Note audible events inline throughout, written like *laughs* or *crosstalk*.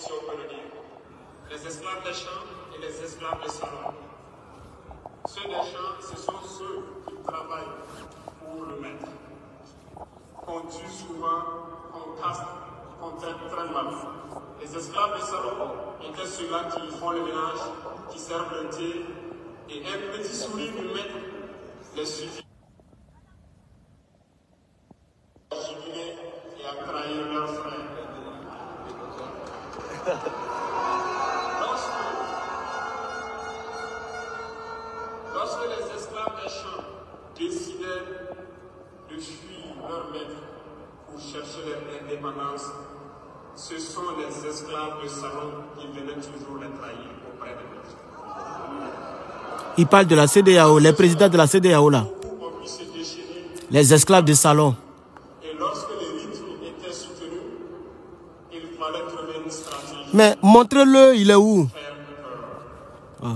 dire. Les esclaves des champs et les esclaves des salons. Ceux des champs, ce sont ceux qui travaillent pour le maître. Qu'on tue souvent, qu'on casse, qu'on traite très mal. Les esclaves des salons étaient ceux-là qui font le ménage, qui servent le thé, et un petit sourire du maître les suffit. jubiler et à trahir leurs frères. Lorsque, lorsque les esclaves des champs décidèrent de fuir leur maître pour chercher leur indépendance, ce sont les esclaves de salon qui venaient toujours les trahir auprès de maître. Il parle de la CDAO, les présidents de la CDAO là. Les esclaves de salon. Mais montrez-le, il est où? Ah.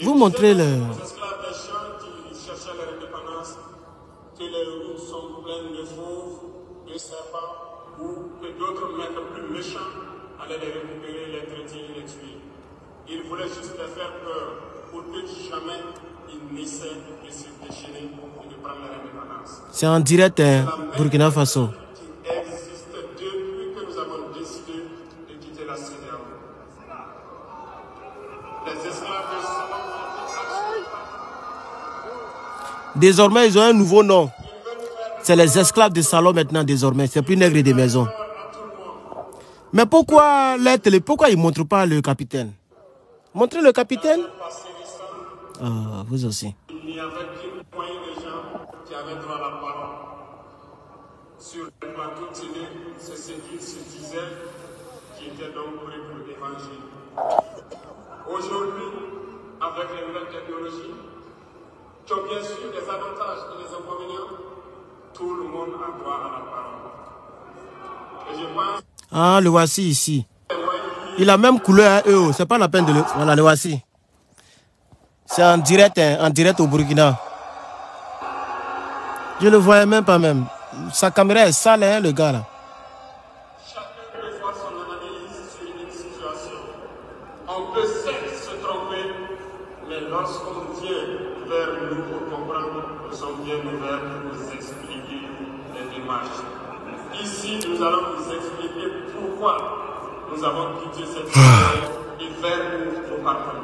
Vous montrez-le. aux esclaves des champs qui cherchaient leur indépendance que les routes sont pleines de fauves, de serpents, ou que d'autres maîtres plus méchants allaient les récupérer, les traiter et les tuer. Ils voulaient juste les faire peur pour que jamais ils n'essaient de se déchaîner et de prendre leur indépendance. C'est en direct, hein, Burkina Faso. Désormais, ils ont un nouveau nom. C'est les esclaves de salon maintenant, désormais. C'est plus nègre des maisons. Mais pourquoi la télé, pourquoi ils ne montrent pas le capitaine? Montrez le capitaine Ah, vous aussi. Il n'y avait qu'une de gens qui avaient droit à. Sur le plateau télé, c'est ce qu'ils se disaient qui était donc prêt pour l'évangile. Aujourd'hui, avec les nouvelles technologies, qui ont bien sûr des avantages et des inconvénients, tout le monde a droit à la parole. Et je pense Ah, le voici ici. Il a même couleur, hein, eux. C'est pas la peine de le. Voilà, le voici. C'est en direct, hein, en direct au Burkina. Je le voyais même pas même. Sa caméra est sale, hein, le gars là. Chacun peut voir son analyse sur une situation. On peut certes se tromper, mais lorsqu'on vient vers nous pour comprendre, nous sommes bien ouverts pour vous expliquer les démarches. Ici, nous allons vous expliquer pourquoi nous avons quitté cette terre et vers où nous partons.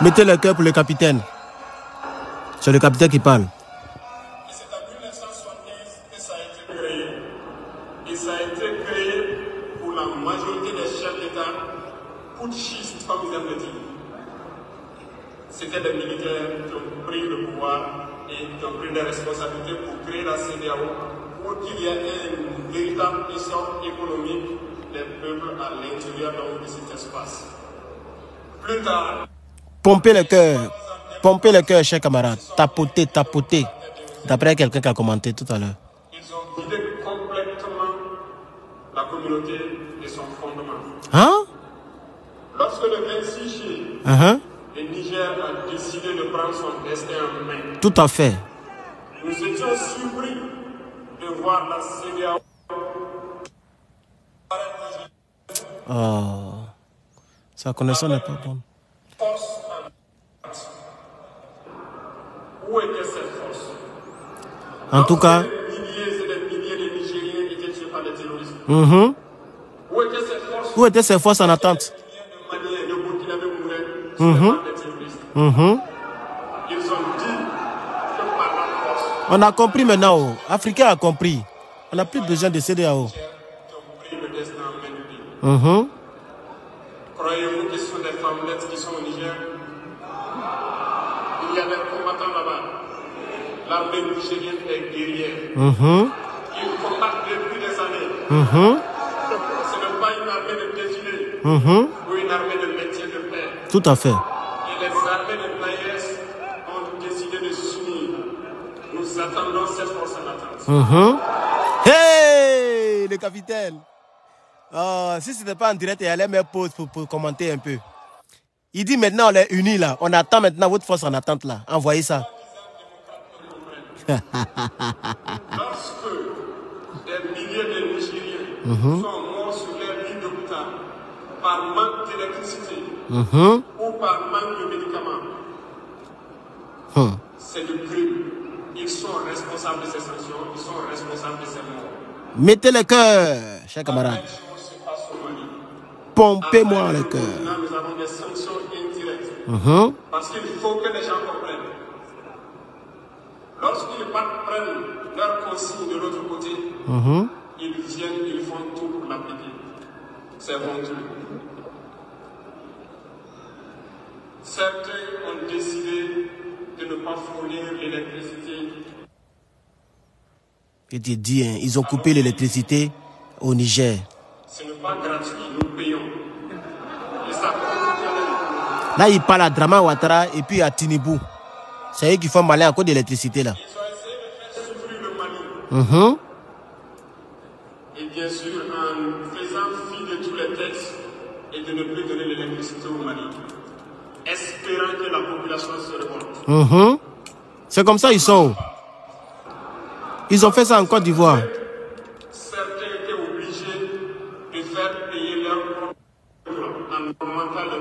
Mettez le cœur pour le capitaine. C'est le capitaine qui parle. Essor économique des peuples à l'intérieur de cet espace. Plus tard, Pompez le cœur. Pompez le cœur, chers camarades. Tapotez, tapotez. D'après quelqu'un qui a commenté tout à l'heure. ils ont vidé complètement la communauté de son fondement. Hein? Lorsque le 26 juillet, Uh-huh. le Niger a décidé de prendre son destin en main, Tout à fait. nous étions surpris de voir la CDAO Oh. Sa connexion n'est pas bonne. en Où était cette force? En tout cas, étaient mhm. Où étaient ces forces en attente? On a compris maintenant. oh. Africain a compris. On n'a plus besoin de CDAO. Mhm. Croyez-vous que ce sont des femmelettes qui sont au Niger? Il y a des combattants là-bas. L'armée nigérienne est guerrière. Mhm. Ils combattent depuis des années. Mhm. Ce n'est pas une armée de défilé Mhm. ou une armée de maintien de paix. Tout à fait. Et les armées de l'AIS ont décidé de s'unir. Nous attendons cette force en attente. Hey, le capitaine. Oh, si ce n'était pas en direct, il allait mettre pause pour, pour commenter un peu. Il dit maintenant, on est unis là. On attend maintenant votre force en attente là. Envoyez ça. Lorsque des milliers de Nigériens sont morts sur leur lit d'hôpital par manque d'électricité Mhm. ou par manque de médicaments. Hmm. C'est du crime. Ils sont responsables de ces sanctions, ils sont responsables de ces morts. Mettez le cœur, chers camarades. Pompez-moi le cœur. Nous avons des sanctions indirectes. Mhm. Parce qu'il faut que les gens comprennent. Lorsqu'ils prennent leur consigne de l'autre côté, Mhm. ils viennent, ils font tout pour l'appliquer. C'est honteux. Certains ont décidé de ne pas fournir l'électricité. Je te dis, hein, ils ont coupé l'électricité au Niger. Ce n'est pas gratuit, Là, il parle à Drama Ouattara et puis à Tinibou. C'est eux qui font malin à cause de l'électricité là. Mali. Mhm. Et bien sûr, en faisant fi de tous les textes et de ne plus donner l'électricité au Mali, espérant que la population se révolte. Mhm. C'est comme ça ils sont. Ils ont fait ça en Côte d'Ivoire. Certains étaient obligés de faire payer leur en augmentant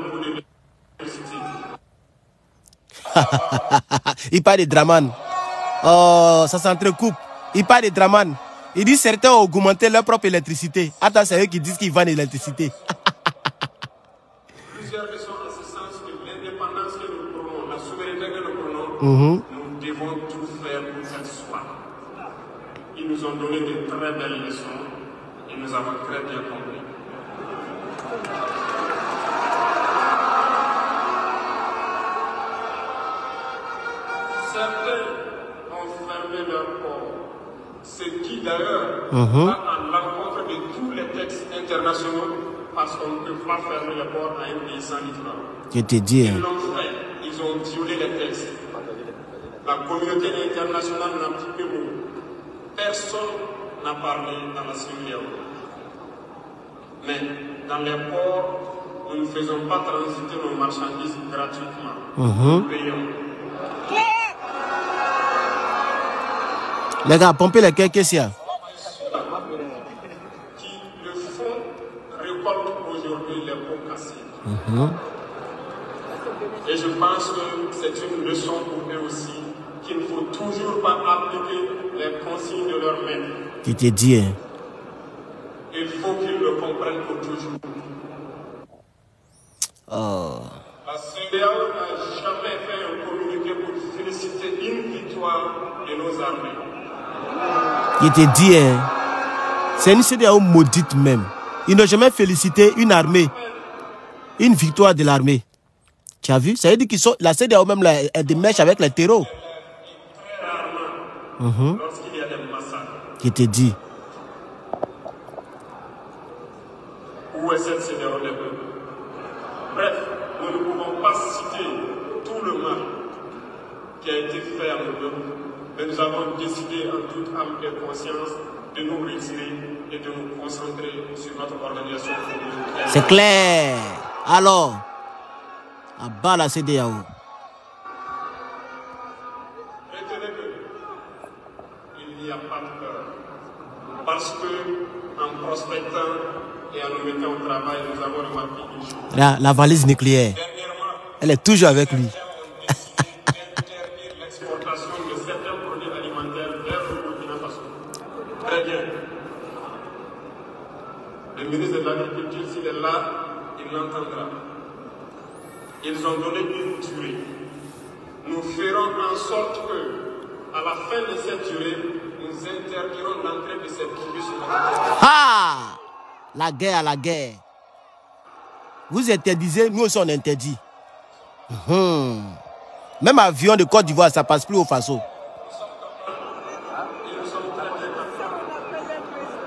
*laughs* il parle de Draman. Oh, ça s'entrecoupe. Il parle de Draman. Il dit certains ont augmenté leur propre électricité. Attends, c'est eux qui disent qu'ils vendent l'électricité. *laughs* Plusieurs leçons en ce sens que l'indépendance que nous prenons, la souveraineté que nous prenons, Mhm. nous devons tout faire pour qu'elle soit. Ils nous ont donné de très belles leçons et nous avons très bien compris. D'ailleurs va à l'encontre de tous les textes internationaux parce qu'on ne peut pas fermer les ports à un pays sans littoral. Je te dis. Ils l'ont fait, ils ont violé les textes. La communauté internationale n'a dit que mot. Personne n'a parlé dans la CEDEAO. Mais dans les ports, nous ne faisons pas transiter nos marchandises gratuitement. Nous payons. Les gars, pompez les cœurs, qu'est-ce qu'il y a? Qui le font récolte aujourd'hui les pots cassés. Et je pense que c'est une leçon pour eux aussi qu'il ne faut toujours pas appliquer les consignes de leur maître. Je te dis. hein? Il faut qu'ils le comprennent pour toujours. Oh. La CEDEAO n'a jamais fait un communiqué pour féliciter une victoire de nos armées. Je te dis. hein. C'est une CDAO maudite même. Ils n'ont jamais félicité une armée. Une victoire de l'armée. Tu as vu? Ça veut dire qu'ils sont. La CDAO même là, elle démêche avec les terreaux. Des massacres. Je te dis. Où est cette CEDEAO des peuples Bref, nous ne pouvons pas citer tout le mal qui a été fait à nos peuples, mais nous avons décidé en toute âme et conscience de nous retirer et de nous concentrer sur notre organisation. C'est clair. Alors, à bas la CDAO. Retenez que il n'y a pas de peur. Parce que en prospectant et en nous mettant au travail, nous avons remarqué une chose. La, la valise nucléaire. Elle est toujours avec lui. certains ont décidé d'interdire l'exportation de certains produits alimentaires vers le Burkina Faso. Très bien. Le ministre de l'Agriculture, s'il est là, il l'entendra. Ils ont donné une durée. Nous ferons en sorte que, à la fin de cette durée, nous interdirons l'entrée de ces produits sur territoire. Ah La guerre à la guerre. Vous interdisez, nous aussi on interdit. Hum. Même avion de Côte d'Ivoire, ça passe plus au Faso.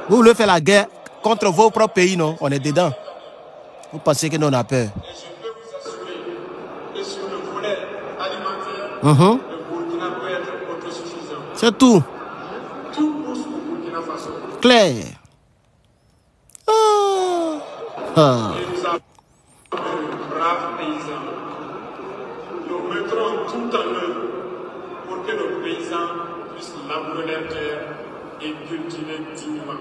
Vous voulez faire la guerre? Contre vos propres pays, non? On est dedans. Vous pensez que nous on a peur? Et je peux vous assurer que sur le volet alimentaire, le Burkina peut être autosuffisant. C'est tout. Tout pousse au Burkina Faso. Clair. Ah. Ah. Nous mettrons tout en œuvre pour que nos paysans puissent labourer leur terre et cultiver dignement.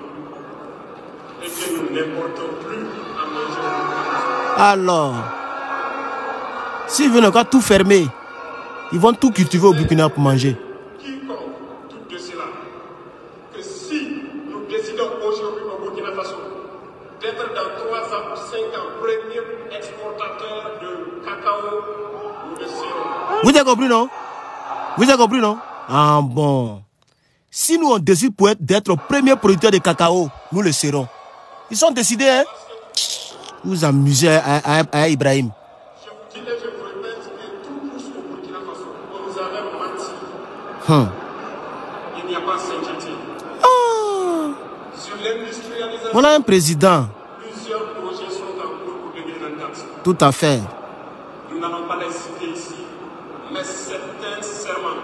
Et que nous n'importons plus à manger. Alors, s'ils veulent encore tout fermer, ils vont tout cultiver au Burkina pour manger. Quiconque doute de cela, que si nous décidons aujourd'hui au Burkina Faso d'être dans 3 ans ou 5 ans premier exportateur de cacao, nous le serons. Vous avez compris, non? Vous avez compris, non? Ah bon. Si nous on décide d'être premier producteur de cacao, nous le serons. Ils sont décidés, hein Vous vous amusez à, à- à Ibrahim. Hum. Il n'y a pas l'industrialisation, voilà un président. plusieurs projets sont en cours pour 2024. Tout à fait. Nous n'allons pas les citer ici, mais certains serments,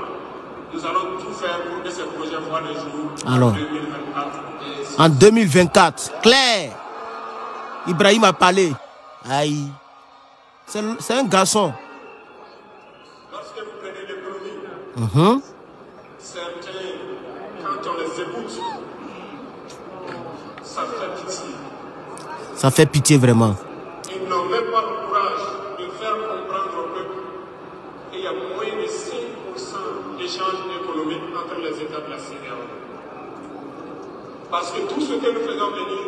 nous allons tout faire pour que ces projets voient le jour Alors. en 2024. En 2024, clair. Ibrahim a parlé. Aïe. C'est un garçon. lorsque vous prenez l'économie, Mhm. certains, quand on les écoute, ça fait pitié. Ça fait pitié vraiment. Ils n'ont même pas le courage de faire comprendre au peuple qu'il y a moins de 5% d'échanges économiques entre les États de la CEDEAO. Parce que tout ce que nous faisons venir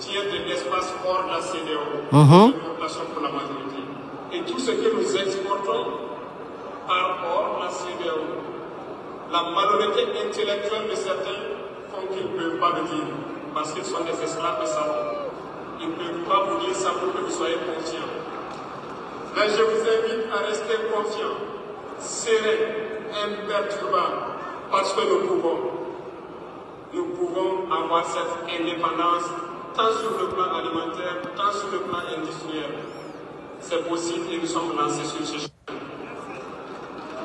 vient de l'espace hors de la Mhm. l'exportation pour la majorité. Et tout ce que nous exportons par hors de la CEDEAO, la malhonnêteté intellectuelle de certains font qu'ils ne peuvent pas le dire, parce qu'ils sont des esclaves de savon. Ils ne peuvent pas vous dire ça pour que vous soyez confiants. Mais je vous invite à rester confiants, sereins, imperturbables, parce que nous pouvons. Nous pouvons avoir cette indépendance, tant sur le plan alimentaire, tant sur le plan industriel. C'est possible et nous sommes lancés sur ce chemin.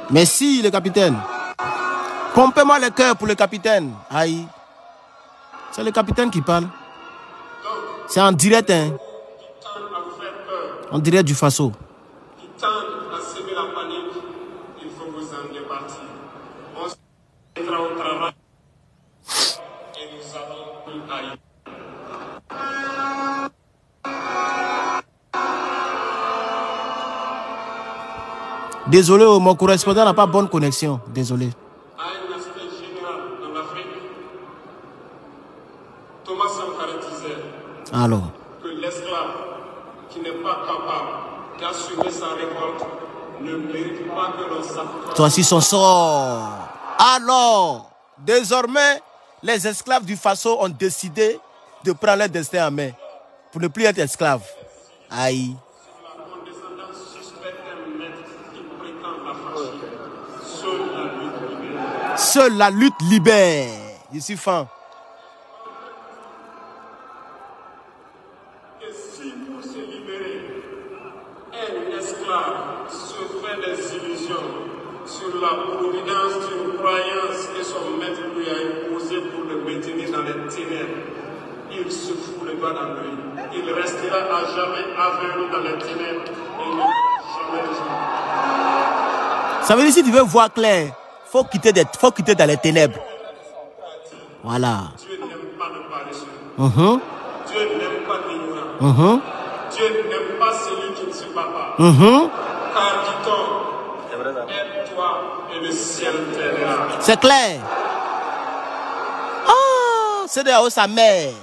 Merci le capitaine. Pompez-moi le cœur pour le capitaine. Aïe. C'est le capitaine qui parle. C'est en direct, hein. En direct du Faso. Désolé, oh, mon correspondant n'a pas bonne connexion. Désolé. Thomas Sankara disait Alors. que l'esclave qui n'est pas capable d'assumer sa ne mérite pas que l'on. Voici son sort. Alors, désormais, les esclaves du Faso ont décidé de prendre leur destin en main pour ne plus être esclaves. Aïe. La condescendance suspecte d'un maître qui prétend l'affranchir. Seule la lutte libère. Seule la lutte libère. Je suis. Et si pour se libérer, un esclave se fait des illusions sur la providence d'une croyance que son maître lui a imposée pour le maintenir dans les ténèbres, il se fout le doigt dans l'œil. Il restera à jamais aveugle dans les ténèbres et jamais. Ça veut dire si tu veux voir clair, faut quitter des, faut quitter dans les ténèbres. Voilà. Dieu n'aime pas le paresseux. Dieu n'aime pas l'ignorant. mhm, Dieu n'aime pas celui qui ne se bat pas. Car dit-on, aide-toi et le ciel t'aidera. C'est clair. Ah, c'est de sa mère.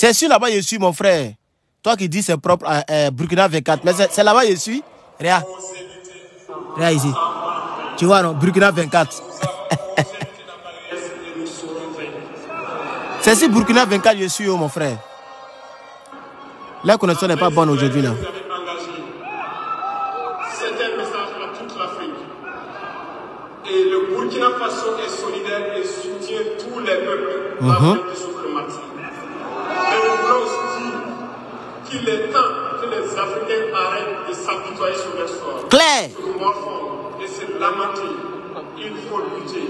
C'est sûr là-bas, je suis mon frère. Toi qui dis c'est propre à euh, Burkina 24, mais c'est là-bas, je suis. Regarde, regarde ici. Tu vois, non, Burkina 24. Nous avons osé lutter dans la reste et nous saurons vaincre. C'est si Burkina 24, je suis, oh, mon frère. La connexion n'est pas bonne aujourd'hui, là. Vous avez engagé. C'est un message à toute l'Afrique. Et le Burkina Faso est solidaire et soutient tous les peuples qu'il est temps que les Africains arrêtent de s'apitoyer sur leur sort. Clair, Se morfondre et se lamenter. Il faut lutter.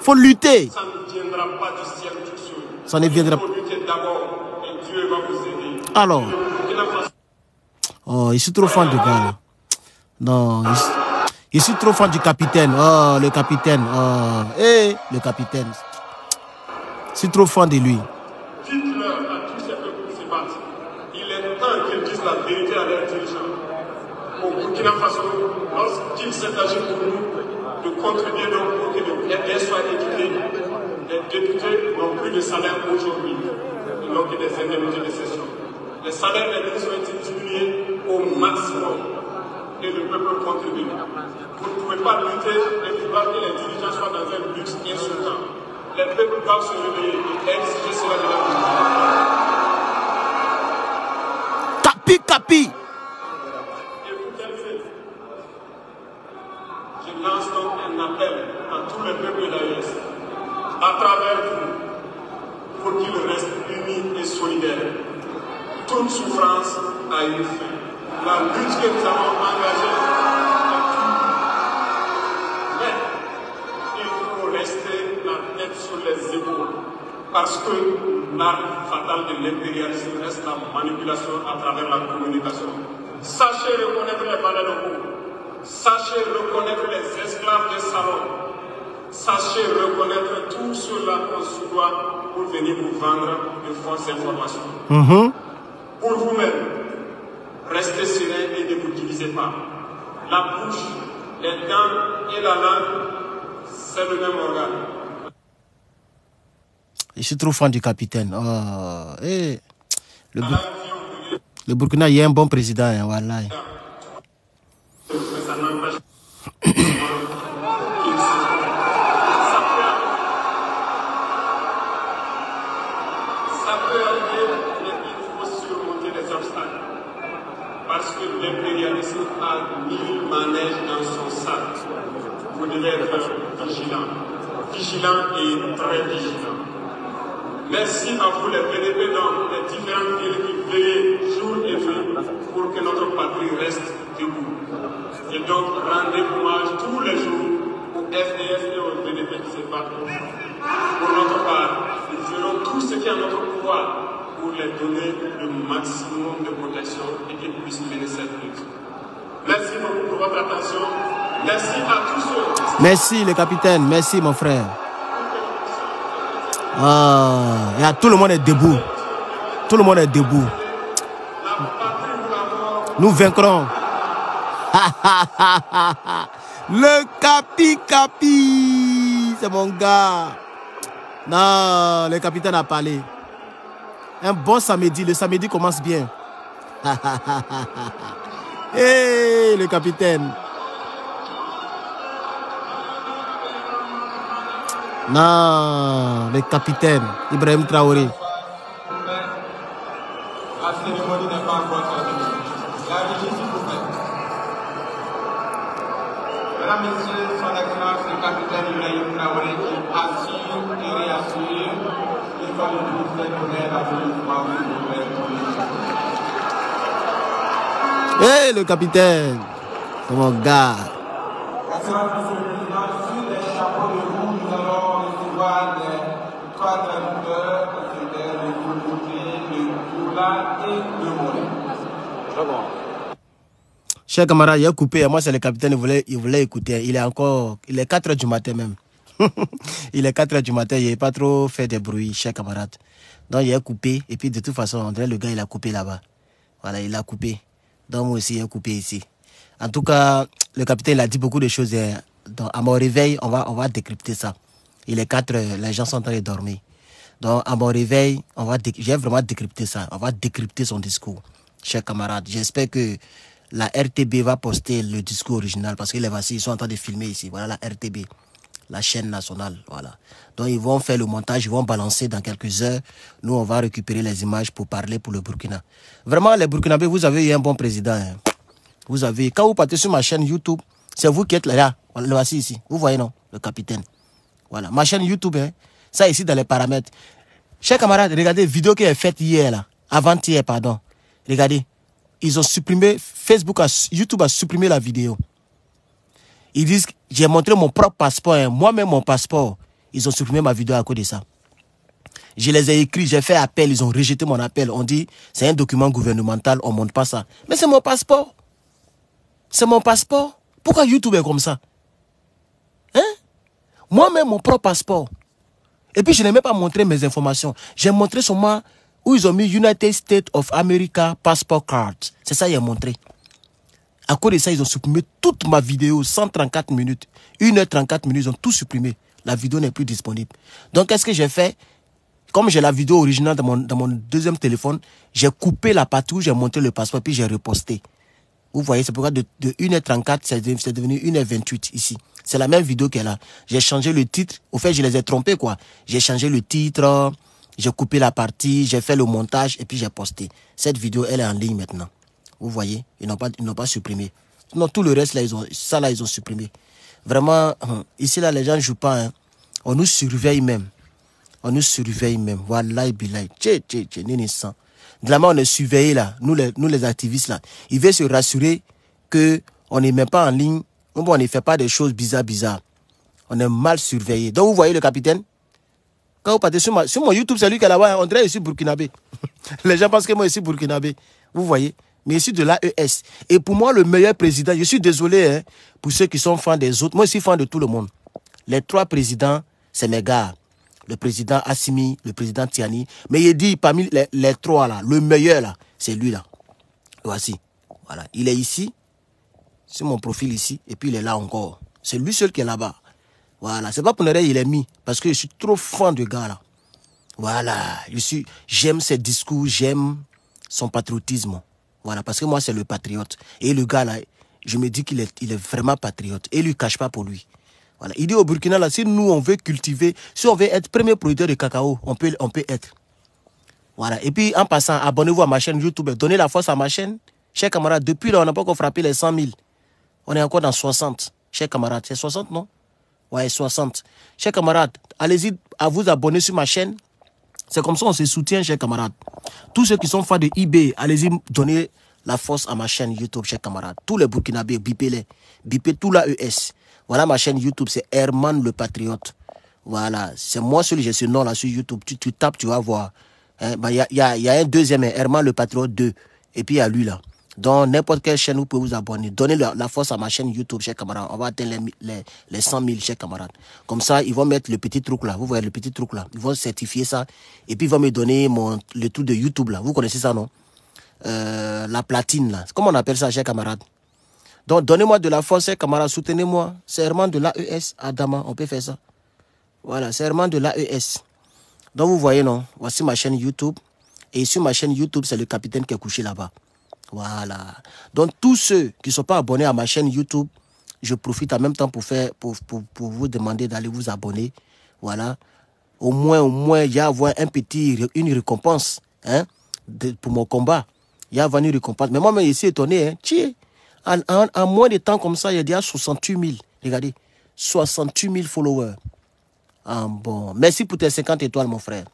faut lutter. Ça ne viendra pas du ciel tout seul. Ça ne viendra Il faut lutter d'abord et Dieu va vous aider. Alors. Oh je suis trop fan du gars là. Non, je, suis- je suis trop fan du capitaine. Oh, le capitaine. Oh, eh, le capitaine. Je suis trop fan de lui. Dites-leur à tous ces peuples qui se battent, il est temps qu'ils disent la vérité à leurs dirigeants. Au Burkina Faso, lorsqu'il s'est agi pour nous de contribuer donc pour que le RDS soit équipé, les députés n'ont plus de salaire aujourd'hui. Que des indemnités de session. Les salaires des ministres ont été diminués au maximum et le peuple contribue. Vous ne pouvez pas lutter et vouloir que les dirigeants soient dans un luxe insultant. Les peuples doivent se réveiller et exiger cela de la. Capi, capi. Et vous quel fait Je lance donc un appel à tous les peuples de l'AES, à travers vous, pour qu'ils restent unis et solidaires. Toute souffrance a une fin. La lutte nous avons finie. Mais il faut rester la tête sur les épaules. Parce que l'arme fatale de l'impérialisme reste la manipulation à travers la communication. Sachez reconnaître les valeurs locaux. Sachez reconnaître les esclaves des salons. Sachez reconnaître tout cela qu'on se doit pour venir vous vendre de fausses informations. Mhm. Pour pas. La bouche, les dents et la langue, c'est le même organe. Je suis trop fan du capitaine. Oh, eh. le, Bur- Burkina, il y a un bon président. Hein, voilà. mais ça *clears throat* peut ça peut arriver, mais il faut surmonter les obstacles. Parce que l'impérialisme a mille manèges dans son sac. Vous devez être vigilant. Vigilant et très vigilant. Merci à vous les PDP dans les différentes villes qui veillent jour et nuit pour que notre patrie reste debout. Et donc rendez hommage tous les jours aux FDS et aux PDP qui se battent. Pour notre part, nous ferons tout ce qui est en notre pouvoir pour les donner le maximum de protection et qu'ils puissent mener cette lutte. Merci beaucoup pour votre attention. Merci à tous ceux Merci, le capitaine. Merci, mon frère. Ah, tout le monde est debout. Tout le monde est debout. Nous vaincrons. *laughs* le capi capi. C'est mon gars. Non, le capitaine a parlé. Un bon samedi. Le samedi commence bien. *laughs* Hé, le capitaine. Non, le capitaine Ibrahim Traoré. Mesdames, Messieurs, Son Excellence le capitaine Ibrahim Traoré qui ministère donner Koukouti, le Koula et le Moulin. Cher camarade, il a coupé. Moi, c'est le capitaine. Il voulait, il voulait écouter. Il est encore. Il est 4 heures du matin même. *laughs* il est 4 heures du matin. Il n'a pas trop fait de bruit, cher camarade. Donc, il a coupé. Et puis, de toute façon, on dirait le gars, il a coupé là-bas. Voilà, il a coupé. Donc, moi aussi, a coupé ici. En tout cas, le capitaine, il a dit beaucoup de choses. hein. Donc, à mon réveil, on va, on va décrypter ça. Il est 4 heures. Les gens sont en train de dormir. Donc, à mon réveil, on va j'ai vraiment décrypté ça. On va décrypter son discours, chers camarades. J'espère que la RTB va poster le discours original parce que les ils sont en train de filmer ici. Voilà la RTB, la chaîne nationale. Voilà. Donc, ils vont faire le montage, ils vont balancer dans quelques heures. Nous, on va récupérer les images pour parler pour le Burkina. Vraiment, les Burkinabés, vous avez eu un bon président. hein. Vous avez, quand vous partez sur ma chaîne YouTube, c'est vous qui êtes là. Le voici ici. Vous voyez, non Le capitaine. Voilà, ma chaîne YouTube, hein, ça ici dans les paramètres. Chers camarades, regardez la vidéo qui est faite hier, là, avant-hier, pardon. Regardez, ils ont supprimé, Facebook, YouTube a supprimé la vidéo. Ils disent, j'ai montré mon propre passeport, hein, moi-même mon passeport. Ils ont supprimé ma vidéo à cause de ça. Je les ai écrits, j'ai fait appel, ils ont rejeté mon appel. On dit, c'est un document gouvernemental, on ne monte pas ça. Mais c'est mon passeport. C'est mon passeport. Pourquoi YouTube est comme ça? Hein? Moi-même, mon propre passeport. Et puis, je n'ai même pas montré mes informations. J'ai montré seulement où ils ont mis United States of America Passport Card. C'est ça ont montré. À cause de ça, ils ont supprimé toute ma vidéo, 134 minutes. 1h34 minutes, ils ont tout supprimé. La vidéo n'est plus disponible. Donc, qu'est-ce que j'ai fait Comme j'ai la vidéo originale dans mon, dans mon deuxième téléphone, j'ai coupé la partie où j'ai montré le passeport, puis j'ai reposté. Vous voyez, c'est pourquoi de, de 1h34, c'est devenu 1h28 ici. C'est la même vidéo qu'elle a. J'ai changé le titre. Au fait, je les ai trompés, quoi. J'ai changé le titre, j'ai coupé la partie, j'ai fait le montage et puis j'ai posté. Cette vidéo, elle est en ligne maintenant. Vous voyez, ils n'ont pas, ils n'ont pas supprimé. Non, tout le reste, là, ils ont, ça, là, ils ont supprimé. Vraiment, hum, ici, là, les gens ne jouent pas. Hein. On nous surveille même. On nous surveille même. Voilà, bilay. Tché, tché, tché, Vraiment, on est surveillé là, nous les, nous les activistes là. Il veut se rassurer que on n'est même pas en ligne, on ne fait pas des choses bizarres, bizarres. On est mal surveillé. Donc vous voyez le capitaine? Quand vous partez sur, sur mon YouTube, c'est lui qui est là-bas, on dirait ici burkinabé. *laughs* les gens pensent que moi ici burkinabé. Vous voyez? Mais ici de l'AES. Et pour moi, le meilleur président, je suis désolé hein, pour ceux qui sont fans des autres. Moi, je suis fan de tout le monde. Les trois présidents, c'est mes gars le président Assimi, le président Tiani. Mais il dit parmi les, trois là, le meilleur là, c'est lui là. Voici. Voilà. Il est ici, c'est mon profil ici, et puis il est là encore. C'est lui seul qui est là-bas. Voilà. C'est pas pour le il est mis, parce que je suis trop fan de gars là. Voilà. J'aime ses discours, j'aime son patriotisme. Voilà. Parce que moi, c'est le patriote. Et le gars là, je me dis qu'il est, il est vraiment patriote. Et il lui cache pas pour lui. Voilà. Il dit au Burkina, là, si nous, on veut cultiver, si on veut être premier producteur de cacao, on peut, on peut être. Voilà. Et puis, en passant, abonnez-vous à ma chaîne YouTube. Donnez la force à ma chaîne. Chers camarades, depuis là, on n'a pas encore frappé les 100 000. On est encore dans 60. Chers camarades, c'est 60, non? Ouais, 60. Chers camarades, allez-y à vous abonner sur ma chaîne. C'est comme ça on se soutient, chers camarades. Tous ceux qui sont fans de eBay, allez-y donner la force à ma chaîne YouTube, chers camarades. Tous les Burkinabés, bipez-les. Bipez tout la ES. Voilà ma chaîne YouTube, c'est Herman le Patriote. Voilà, c'est moi celui j'ai ce nom là sur YouTube. Tu, tapes, tu vas voir. Il hein, bah, y, a, y, a, y, a, un deuxième, Herman le Patriote 2. Et puis il y a lui là. Dans n'importe quelle chaîne, vous pouvez vous abonner. Donnez la, force à ma chaîne YouTube, chers camarades. On va atteindre les, les, les 100 000, chers camarades. Comme ça, ils vont mettre le petit truc là. Vous voyez le petit truc là. Ils vont certifier ça. Et puis ils vont me donner mon, le truc de YouTube là. Vous connaissez ça, non? Euh, La platine là. Comment on appelle ça, chers camarades? Donc, donnez-moi de la force, camarades, soutenez-moi. Serment de l'AES, Adama, on peut faire ça. Voilà, serment de l'AES. Donc, vous voyez, non? Voici ma chaîne YouTube. Et sur ma chaîne YouTube, c'est le capitaine qui est couché là-bas. Voilà. Donc, tous ceux qui ne sont pas abonnés à ma chaîne YouTube, je profite en même temps pour, faire, pour, pour, vous demander d'aller vous abonner. Voilà. Au moins, au moins, il y a avoir un petit, une récompense hein, pour mon combat. Il y a avoir une récompense. Mais moi, je suis étonné. Hein. En, moins de temps comme ça, il y a déjà 68 000. Regardez, 68 000 followers. Ah bon, merci pour tes 50 étoiles, mon frère.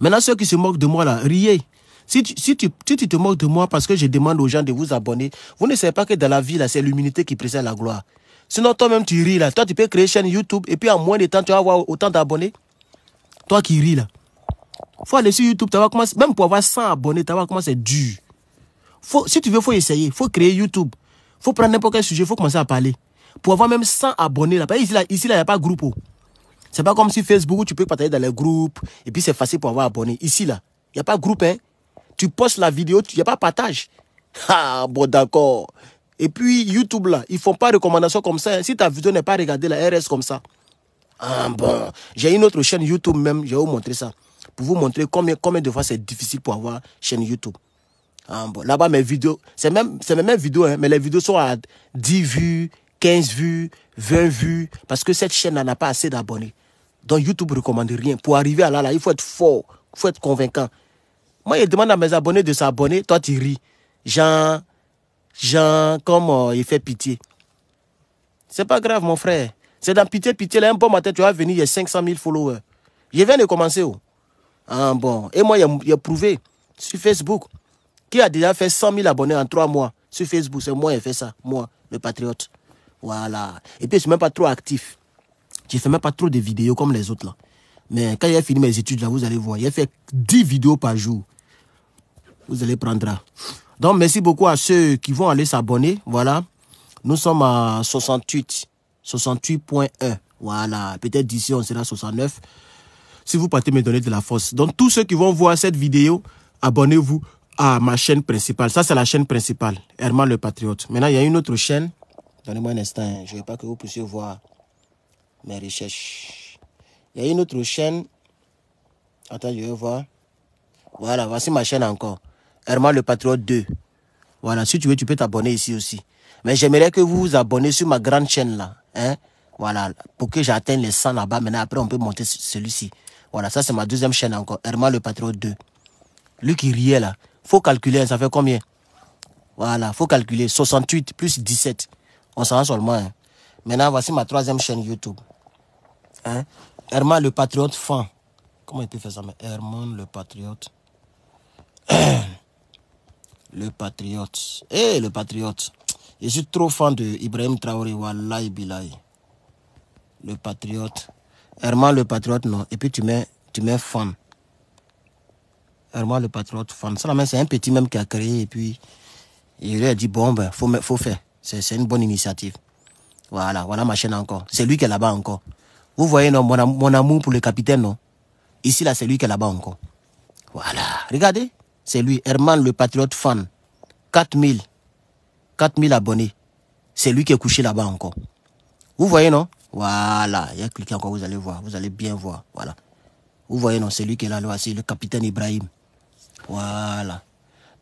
Maintenant, ceux qui se moquent de moi, là, riez. Si tu, si, tu, tu te moques de moi parce que je demande aux gens de vous abonner, vous ne savez pas que dans la vie, là, c'est l'humilité qui précède la gloire. Sinon, toi-même, tu ris, là. Toi, tu peux créer une chaîne YouTube et puis en moins de temps, tu vas avoir autant d'abonnés. Toi qui ris, là. faut aller sur YouTube, tu vas commencer, même pour avoir 100 abonnés, tu vas commencer c'est dur si tu veux, il faut essayer. Faut créer YouTube. Faut prendre n'importe quel sujet, faut commencer à parler. Pour avoir même 100 abonnés là. Ici, là, ici, il n'y a pas de groupe. Oh. C'est pas comme si Facebook où tu peux partager dans les groupes et puis c'est facile pour avoir abonné. Ici, là, il n'y a pas de groupe. Hein. Tu postes la vidéo, il n'y a pas partage. Ah, bon, d'accord. Et puis, YouTube, là, ils font pas de recommandations comme ça. Hein. Si ta vidéo n'est pas regardée, la RS comme ça. Ah, bon. J'ai une autre chaîne YouTube même, je vais vous montrer ça. Pour vous montrer combien, combien de fois c'est difficile pour avoir chaîne YouTube. Ah, là-bas, mes vidéos, c'est même, c'est même vidéos, hein, mais les vidéos sont à 10 vues, 15 vues, 20 vues, parce que cette chaîne n'a pas assez d'abonnés. Donc YouTube ne recommande rien. Pour arriver à là, là, il faut être fort, il faut être convaincant. Moi, je demande à mes abonnés de s'abonner, toi tu ris. Jean, Jean, comme euh, il fait pitié. C'est pas grave, mon frère. C'est dans pitié, pitié, là, un bon matin, tu vas venir, il y a 500 000 followers. Je viens de commencer. Oh. Ah, bon. Et moi, il a prouvé sur Facebook qui a déjà fait 100 000 abonnés en trois mois sur Facebook. C'est moi qui ai fait ça, moi, le patriote. Voilà. Et puis, je ne suis même pas trop actif. Je ne fais même pas trop de vidéos comme les autres là. Mais quand a fini mes études, là, vous allez voir, a fait 10 vidéos par jour. Vous allez prendre. Donc, merci beaucoup à ceux qui vont aller s'abonner. Voilà. Nous sommes à 68. 68.1. Voilà. Peut-être d'ici, on sera 69. Si vous partez me donner de la force. Donc, tous ceux qui vont voir cette vidéo, abonnez-vous à ma chaîne principale. Ça, c'est la chaîne principale. Herman le Patriote. Maintenant, il y a une autre chaîne. Donnez-moi un instant. hein. Je ne veux pas que vous puissiez voir mes recherches. Il y a une autre chaîne. Attends, je vais voir. Voilà, voici ma chaîne encore. Herman le Patriote 2. Voilà, si tu veux, tu peux t'abonner ici aussi. Mais j'aimerais que vous vous abonnez sur ma grande chaîne là. Hein? Voilà, pour que j'atteigne les 100 là-bas. Maintenant, après, on peut monter ce- celui-ci. Voilà, ça c'est ma deuxième chaîne encore. Herman le Patriote 2. Lui qui riait là. Faut calculer, hein, ça fait combien? Voilà, faut calculer. 68 plus 17. On s'en seulement. hein. Maintenant, voici ma troisième chaîne YouTube. Hein? Herman le Patriote fan. Comment il peut faire ça mais Herman le Patriote. *clears throat* le Patriote. Eh, le Patriote. Je suis trop fan de Ibrahim Traoré. Wallahi Bilahi. Le Patriote. Herman le Patriote, non. Et puis tu mets, tu mets fan. Herman le Patriote fan. Ça, c'est un petit même qui a créé. Et puis, il lui a dit, bon, ben, faut, faut faire. C'est une bonne initiative. Voilà, voilà ma chaîne encore. C'est lui qui est là-bas encore. Vous voyez, non, mon, mon amour pour le capitaine, non Ici, là, c'est lui qui est là-bas encore. Voilà. Regardez, c'est lui, Herman le Patriote fan. 4000. 4000 abonnés. C'est lui qui est couché là-bas encore. Vous voyez, non? Voilà. Il y a cliqué encore, vous allez voir. Vous allez bien voir. Voilà. Vous voyez, non? C'est lui qui est là, c'est le capitaine Ibrahim. Voilà.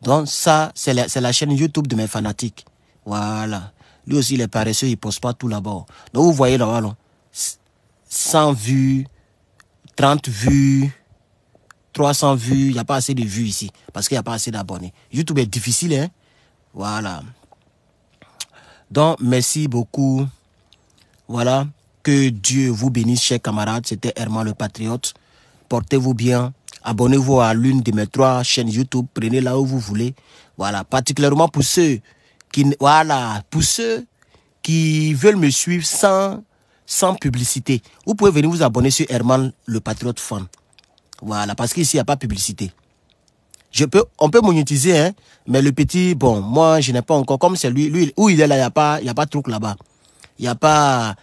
Donc, ça, c'est la, chaîne YouTube de mes fanatiques. Voilà. Lui aussi, il est paresseux, il ne poste pas tout là-bas. Donc, vous voyez là-bas, non? 100 vues, 30 vues, 300 vues. Il n'y a pas assez de vues ici. Parce qu'il n'y a pas assez d'abonnés. YouTube est difficile, hein Voilà. Donc, merci beaucoup. Voilà. Que Dieu vous bénisse, chers camarades. C'était Herman le Patriote. Portez-vous bien. Abonnez-vous à l'une de mes trois chaînes YouTube. Prenez là où vous voulez. Voilà. Particulièrement pour ceux qui, voilà, pour ceux qui veulent me suivre sans, sans publicité. Vous pouvez venir vous abonner sur Herman le Patriote Fan. Voilà. Parce qu'ici, il n'y a pas de publicité. Je peux, on peut monétiser, hein, mais le petit, bon, moi, je n'ai pas encore, comme c'est lui, lui, où il est là, il n'y a pas, a pas de truc là-bas. A pas,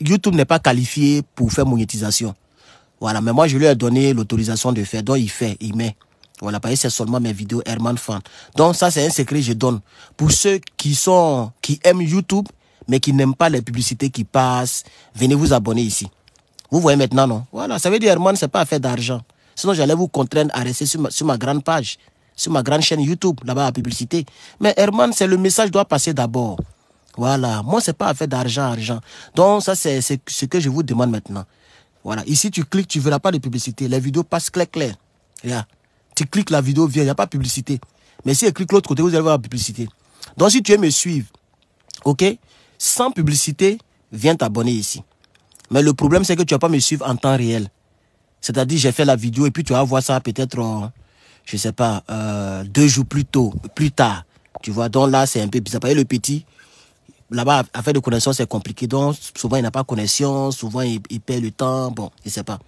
YouTube n'est pas qualifié pour faire monétisation. Voilà, mais moi, je lui ai donné l'autorisation de faire, donc il fait, il met. Voilà, parce que c'est seulement mes vidéos Herman Fan. Donc ça, c'est un secret que je donne. Pour ceux qui sont, qui aiment YouTube, mais qui n'aiment pas les publicités qui passent, venez vous abonner ici. Vous voyez maintenant, non? Voilà, ça veut dire Herman, c'est pas à faire d'argent. Sinon, j'allais vous contraindre à rester sur ma, grande page, sur ma grande chaîne YouTube, là-bas à publicité. Mais Herman, c'est le message doit passer d'abord. Voilà, moi, c'est pas à faire d'argent, argent. Donc, ça, c'est ce que je vous demande maintenant. Voilà, ici, tu cliques, tu verras pas de publicité. Les vidéos passent clair, clair. Tu cliques, la vidéo vient, il n'y a pas de publicité. Mais si elle clique l'autre côté, vous allez voir la publicité. Donc, si tu veux me suivre, ok, sans publicité, viens t'abonner ici. Mais le problème, c'est que tu vas pas me suivre en temps réel. C'est-à-dire, j'ai fait la vidéo et puis tu vas voir ça peut-être, euh, je sais pas, euh, deux jours plus tôt, plus tard. Tu vois, donc là, c'est un peu bizarre. Que le petit, là-bas, faire de connaissances, c'est compliqué. Donc, souvent, il n'a pas connexion, souvent, il, perd le temps. Bon, je sais pas.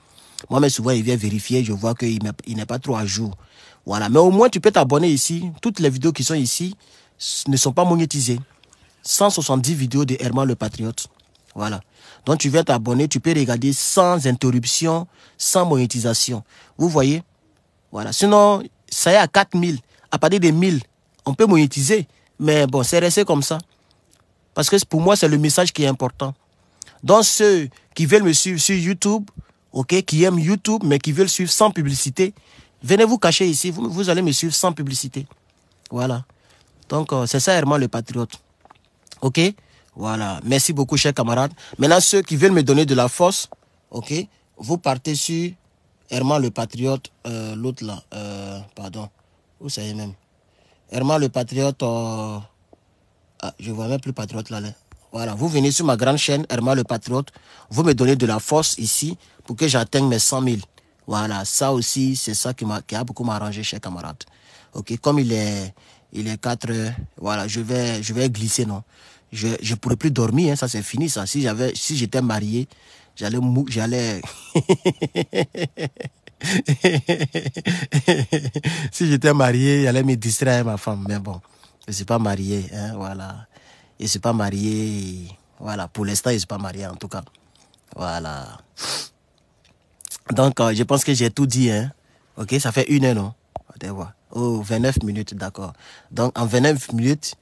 Moi, mais souvent, il vient vérifier, je vois qu'il n'est- pas trop à jour. Voilà. Mais au moins, tu peux t'abonner ici. Toutes les vidéos qui sont ici ne sont pas monétisées. 170 vidéos de Herman le Patriote. Voilà. Donc tu viens t'abonner, tu peux regarder sans interruption, sans monétisation. Vous voyez? Voilà. Sinon, ça y est à 4000. À partir de 1000, on peut monétiser. Mais bon, c'est resté comme ça. Parce que pour moi, c'est le message qui est important. Donc ceux qui veulent me suivre sur YouTube, ok, qui aiment YouTube, mais qui veulent suivre sans publicité, venez vous cacher ici. Vous, vous allez me suivre sans publicité. Voilà. Donc, euh, c'est ça, Herman le Patriote. Ok? Voilà. Merci beaucoup, chers camarades. Maintenant, ceux qui veulent me donner de la force, ok Vous partez sur Herman le Patriote, euh, l'autre là, euh, pardon. Y est même? Herman le Patriote, euh, ah, je vois même plus Patriote là, là. Voilà, vous venez sur ma grande chaîne, Herman le Patriote. Vous me donnez de la force ici pour que j'atteigne mes 100 000. Voilà, ça aussi, c'est ça qui, a beaucoup m'arrangé, chers camarades. Ok, comme il est, il est 4 heures, voilà, je vais, je vais glisser, non? Je, je pourrais plus dormir, hein, ça c'est fini, ça. Si j'avais, si j'étais marié, J'allais j'allais. *laughs* si j'étais marié, j'allais me distraire ma femme. Mais bon, je ne suis pas marié, hein, voilà. Je ne suis pas marié, voilà. Pour l'instant, je ne suis pas marié, en tout cas. Voilà. Donc, euh, je pense que j'ai tout dit, hein. Ok, ça fait une heure, non? Oh, 29 minutes, d'accord. Donc, en 29 minutes,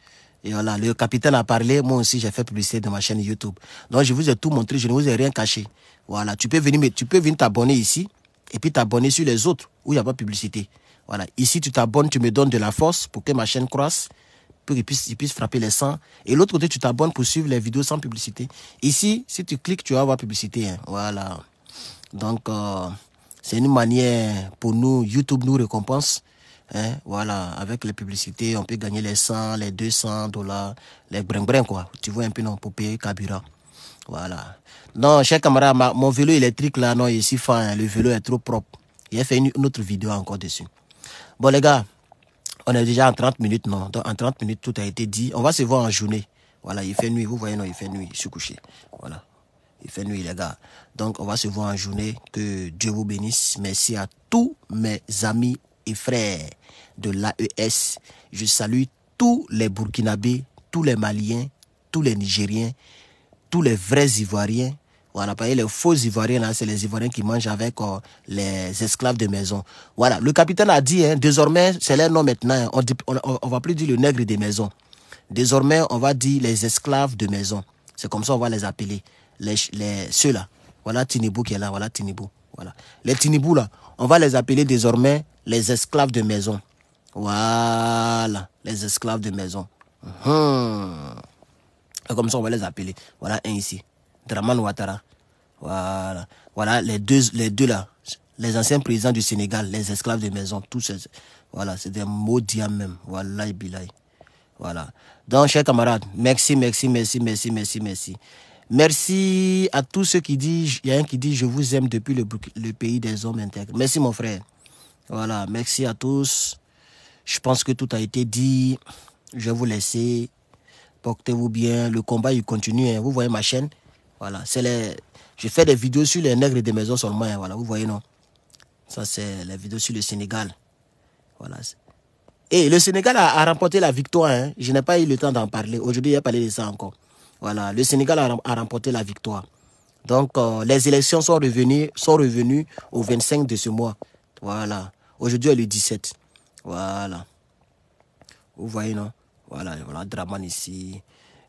et voilà, le capitaine a parlé, moi aussi j'ai fait publicité dans ma chaîne YouTube. Donc je vous ai tout montré, je ne vous ai rien caché. Voilà, tu peux venir, mais tu peux venir t'abonner ici et puis t'abonner sur les autres où il n'y a pas de publicité. Voilà, ici tu t'abonnes, tu me donnes de la force pour que ma chaîne croisse, pour qu'il puisse, puisse frapper les 100. Et l'autre côté, tu t'abonnes pour suivre les vidéos sans publicité. Ici, si tu cliques, tu vas avoir publicité. Hein. Voilà. Donc, euh, c'est une manière pour nous, YouTube nous récompense Hein, voilà, avec les publicités, on peut gagner les 100, les 200 dollars, les brin quoi. Tu vois un peu, non, pour payer carburant. Voilà. Non, cher camarade, mon vélo électrique, là, non, il est si fin, hein. le vélo est trop propre. Il a fait une, autre vidéo encore dessus. Bon, les gars, on est déjà en 30 minutes, non. Donc, en 30 minutes, tout a été dit. On va se voir en journée. Voilà, il fait nuit, vous voyez, non, il fait nuit, je suis couché. Voilà. Il fait nuit, les gars. Donc, on va se voir en journée. Que Dieu vous bénisse. Merci à tous mes amis et frères de l'AES. Je salue tous les Burkinabés, tous les Maliens, tous les Nigériens, tous les vrais Ivoiriens. Voilà, pas les faux Ivoiriens, là, c'est les Ivoiriens qui mangent avec euh, les esclaves de maison. Voilà, le capitaine a dit, hein, désormais, c'est leur nom maintenant. On, on, va plus dire le nègre des maisons. Désormais, on va dire les esclaves de maison. C'est comme ça on va les appeler. Les ceux-là. Voilà Tinibou qui est là, voilà Tinibou. Voilà. Les Tinibou, là, on va les appeler désormais les esclaves de maison. Voilà, les esclaves de maison. Hum. Comme ça, on va les appeler. Voilà un ici. Draman Ouattara. Voilà. Voilà les deux, les deux là. Les anciens présidents du Sénégal, les esclaves de maison, tous ces, voilà, c'est des maudits même. Voilà, bilaï. Voilà. Donc, chers camarades, merci, merci, merci, merci, merci, merci. Merci à tous ceux qui disent, il y a un qui dit, je vous aime depuis le, le pays des hommes intègres. Merci, mon frère. Voilà, merci à tous. Je pense que tout a été dit. Je vais vous laisser. Portez-vous bien. Le combat, il continue. Hein. Vous voyez ma chaîne? Voilà, c'est les... Je fais des vidéos sur les nègres des maisons seulement. Hein. Voilà, vous voyez, non? Ça, c'est les vidéos sur le Sénégal. Voilà. Et le Sénégal a, remporté la victoire. Hein. Je n'ai pas eu le temps d'en parler. Aujourd'hui, il a parlé de ça encore. Voilà, le Sénégal a, remporté la victoire. Donc, euh, les élections sont revenues, sont revenues au 25 de ce mois. Voilà. Aujourd'hui, elle est 17. Voilà. Vous voyez, non? Voilà, voilà, Draman ici.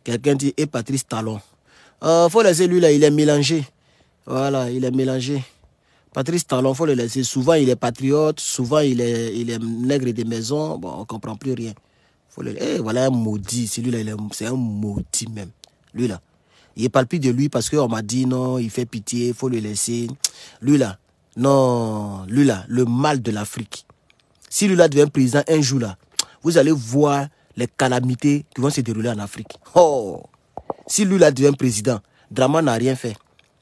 Quelqu'un dit, et Patrice Talon. Euh, faut laisser lui là, il est mélangé. Voilà, il est mélangé. Patrice Talon, faut le laisser. Souvent, il est patriote. Souvent, il est, il est nègre des maisons. Bon, on comprend plus rien. Faut le... Eh, voilà un maudit. Celui-là, c'est un maudit même. Lui là. Il parle plus de lui parce qu'on m'a dit non, il fait pitié, il faut le laisser. Lui là, non, lui là, le mal de l'Afrique. Si lui là devient président un jour là, vous allez voir les calamités qui vont se dérouler en Afrique. Oh Si lui là devient président, Draman n'a rien fait.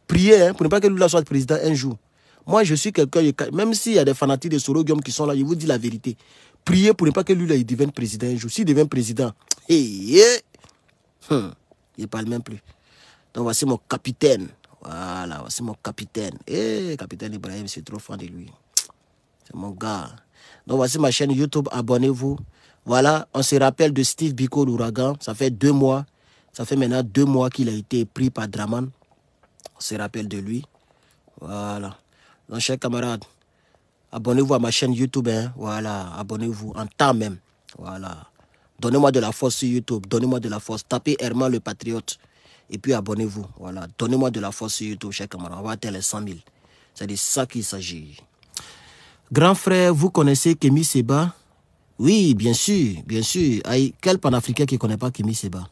Priez hein, pour ne pas que lui là soit président un jour. Moi, je suis quelqu'un, même s'il y a des fanatiques de Sorogium qui sont là, je vous dis la vérité. Priez pour ne pas que lui là, il devienne président un jour. S'il devient président, hey, hum, il ne parle même plus. Donc voici mon capitaine. Voilà, c'est mon capitaine. Eh, capitaine Ibrahim, c'est trop fan de lui. C'est mon gars. Donc voici ma chaîne YouTube, abonnez-vous. Voilà, on se rappelle de Steve Biko, l'ouragan. Ça fait deux mois. Ça fait maintenant deux mois qu'il a été pris par Draman. On se rappelle de lui. Voilà. Donc, chers camarades, abonnez-vous à ma chaîne YouTube. Hein. Voilà, abonnez-vous en temps même. Voilà. Donnez-moi de la force sur YouTube. Donnez-moi de la force. Tapez Herman le Patriote. Et puis abonnez-vous. Voilà. Donnez-moi de la force sur YouTube, chers camarades. On va atteindre les 100 000. C'est de ça qu'il s'agit. Grand frère, vous connaissez Kémy Seba Oui, bien sûr, bien sûr. quel panafricain qui ne connaît pas Kémy Seba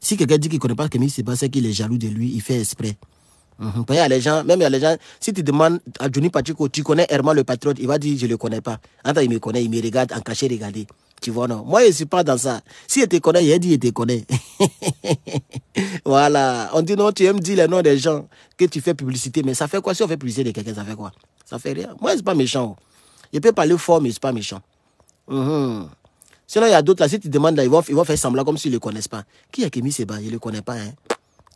Si quelqu'un dit qu'il ne connaît pas Kémy Seba, c'est qu'il est jaloux de lui, il fait exprès. Il y les gens, même il y a les gens, si tu demandes à Johnny Patrick, tu connais Herman le patriote, il va dire je ne le connais pas. Attends, il me connaît, il me regarde en caché regarder. Tu vois, non Moi, je ne suis pas dans ça. Si je te connais, il a dit, je te connais. *laughs* voilà. On dit, non, tu aimes dire les noms des gens que tu fais publicité. Mais ça fait quoi? Si on fait publicité de quelqu'un, ça fait quoi? Ça fait rien. Moi, je ne suis pas méchant. Je peux parler fort, mais je suis pas méchant. Mhm. Sinon, il y a d'autres là, si tu demandes, là, ils, vont, ils vont faire semblant comme s'ils ne le connaissent pas. Qui est Kémy Seba Je ne le connais pas. Hein?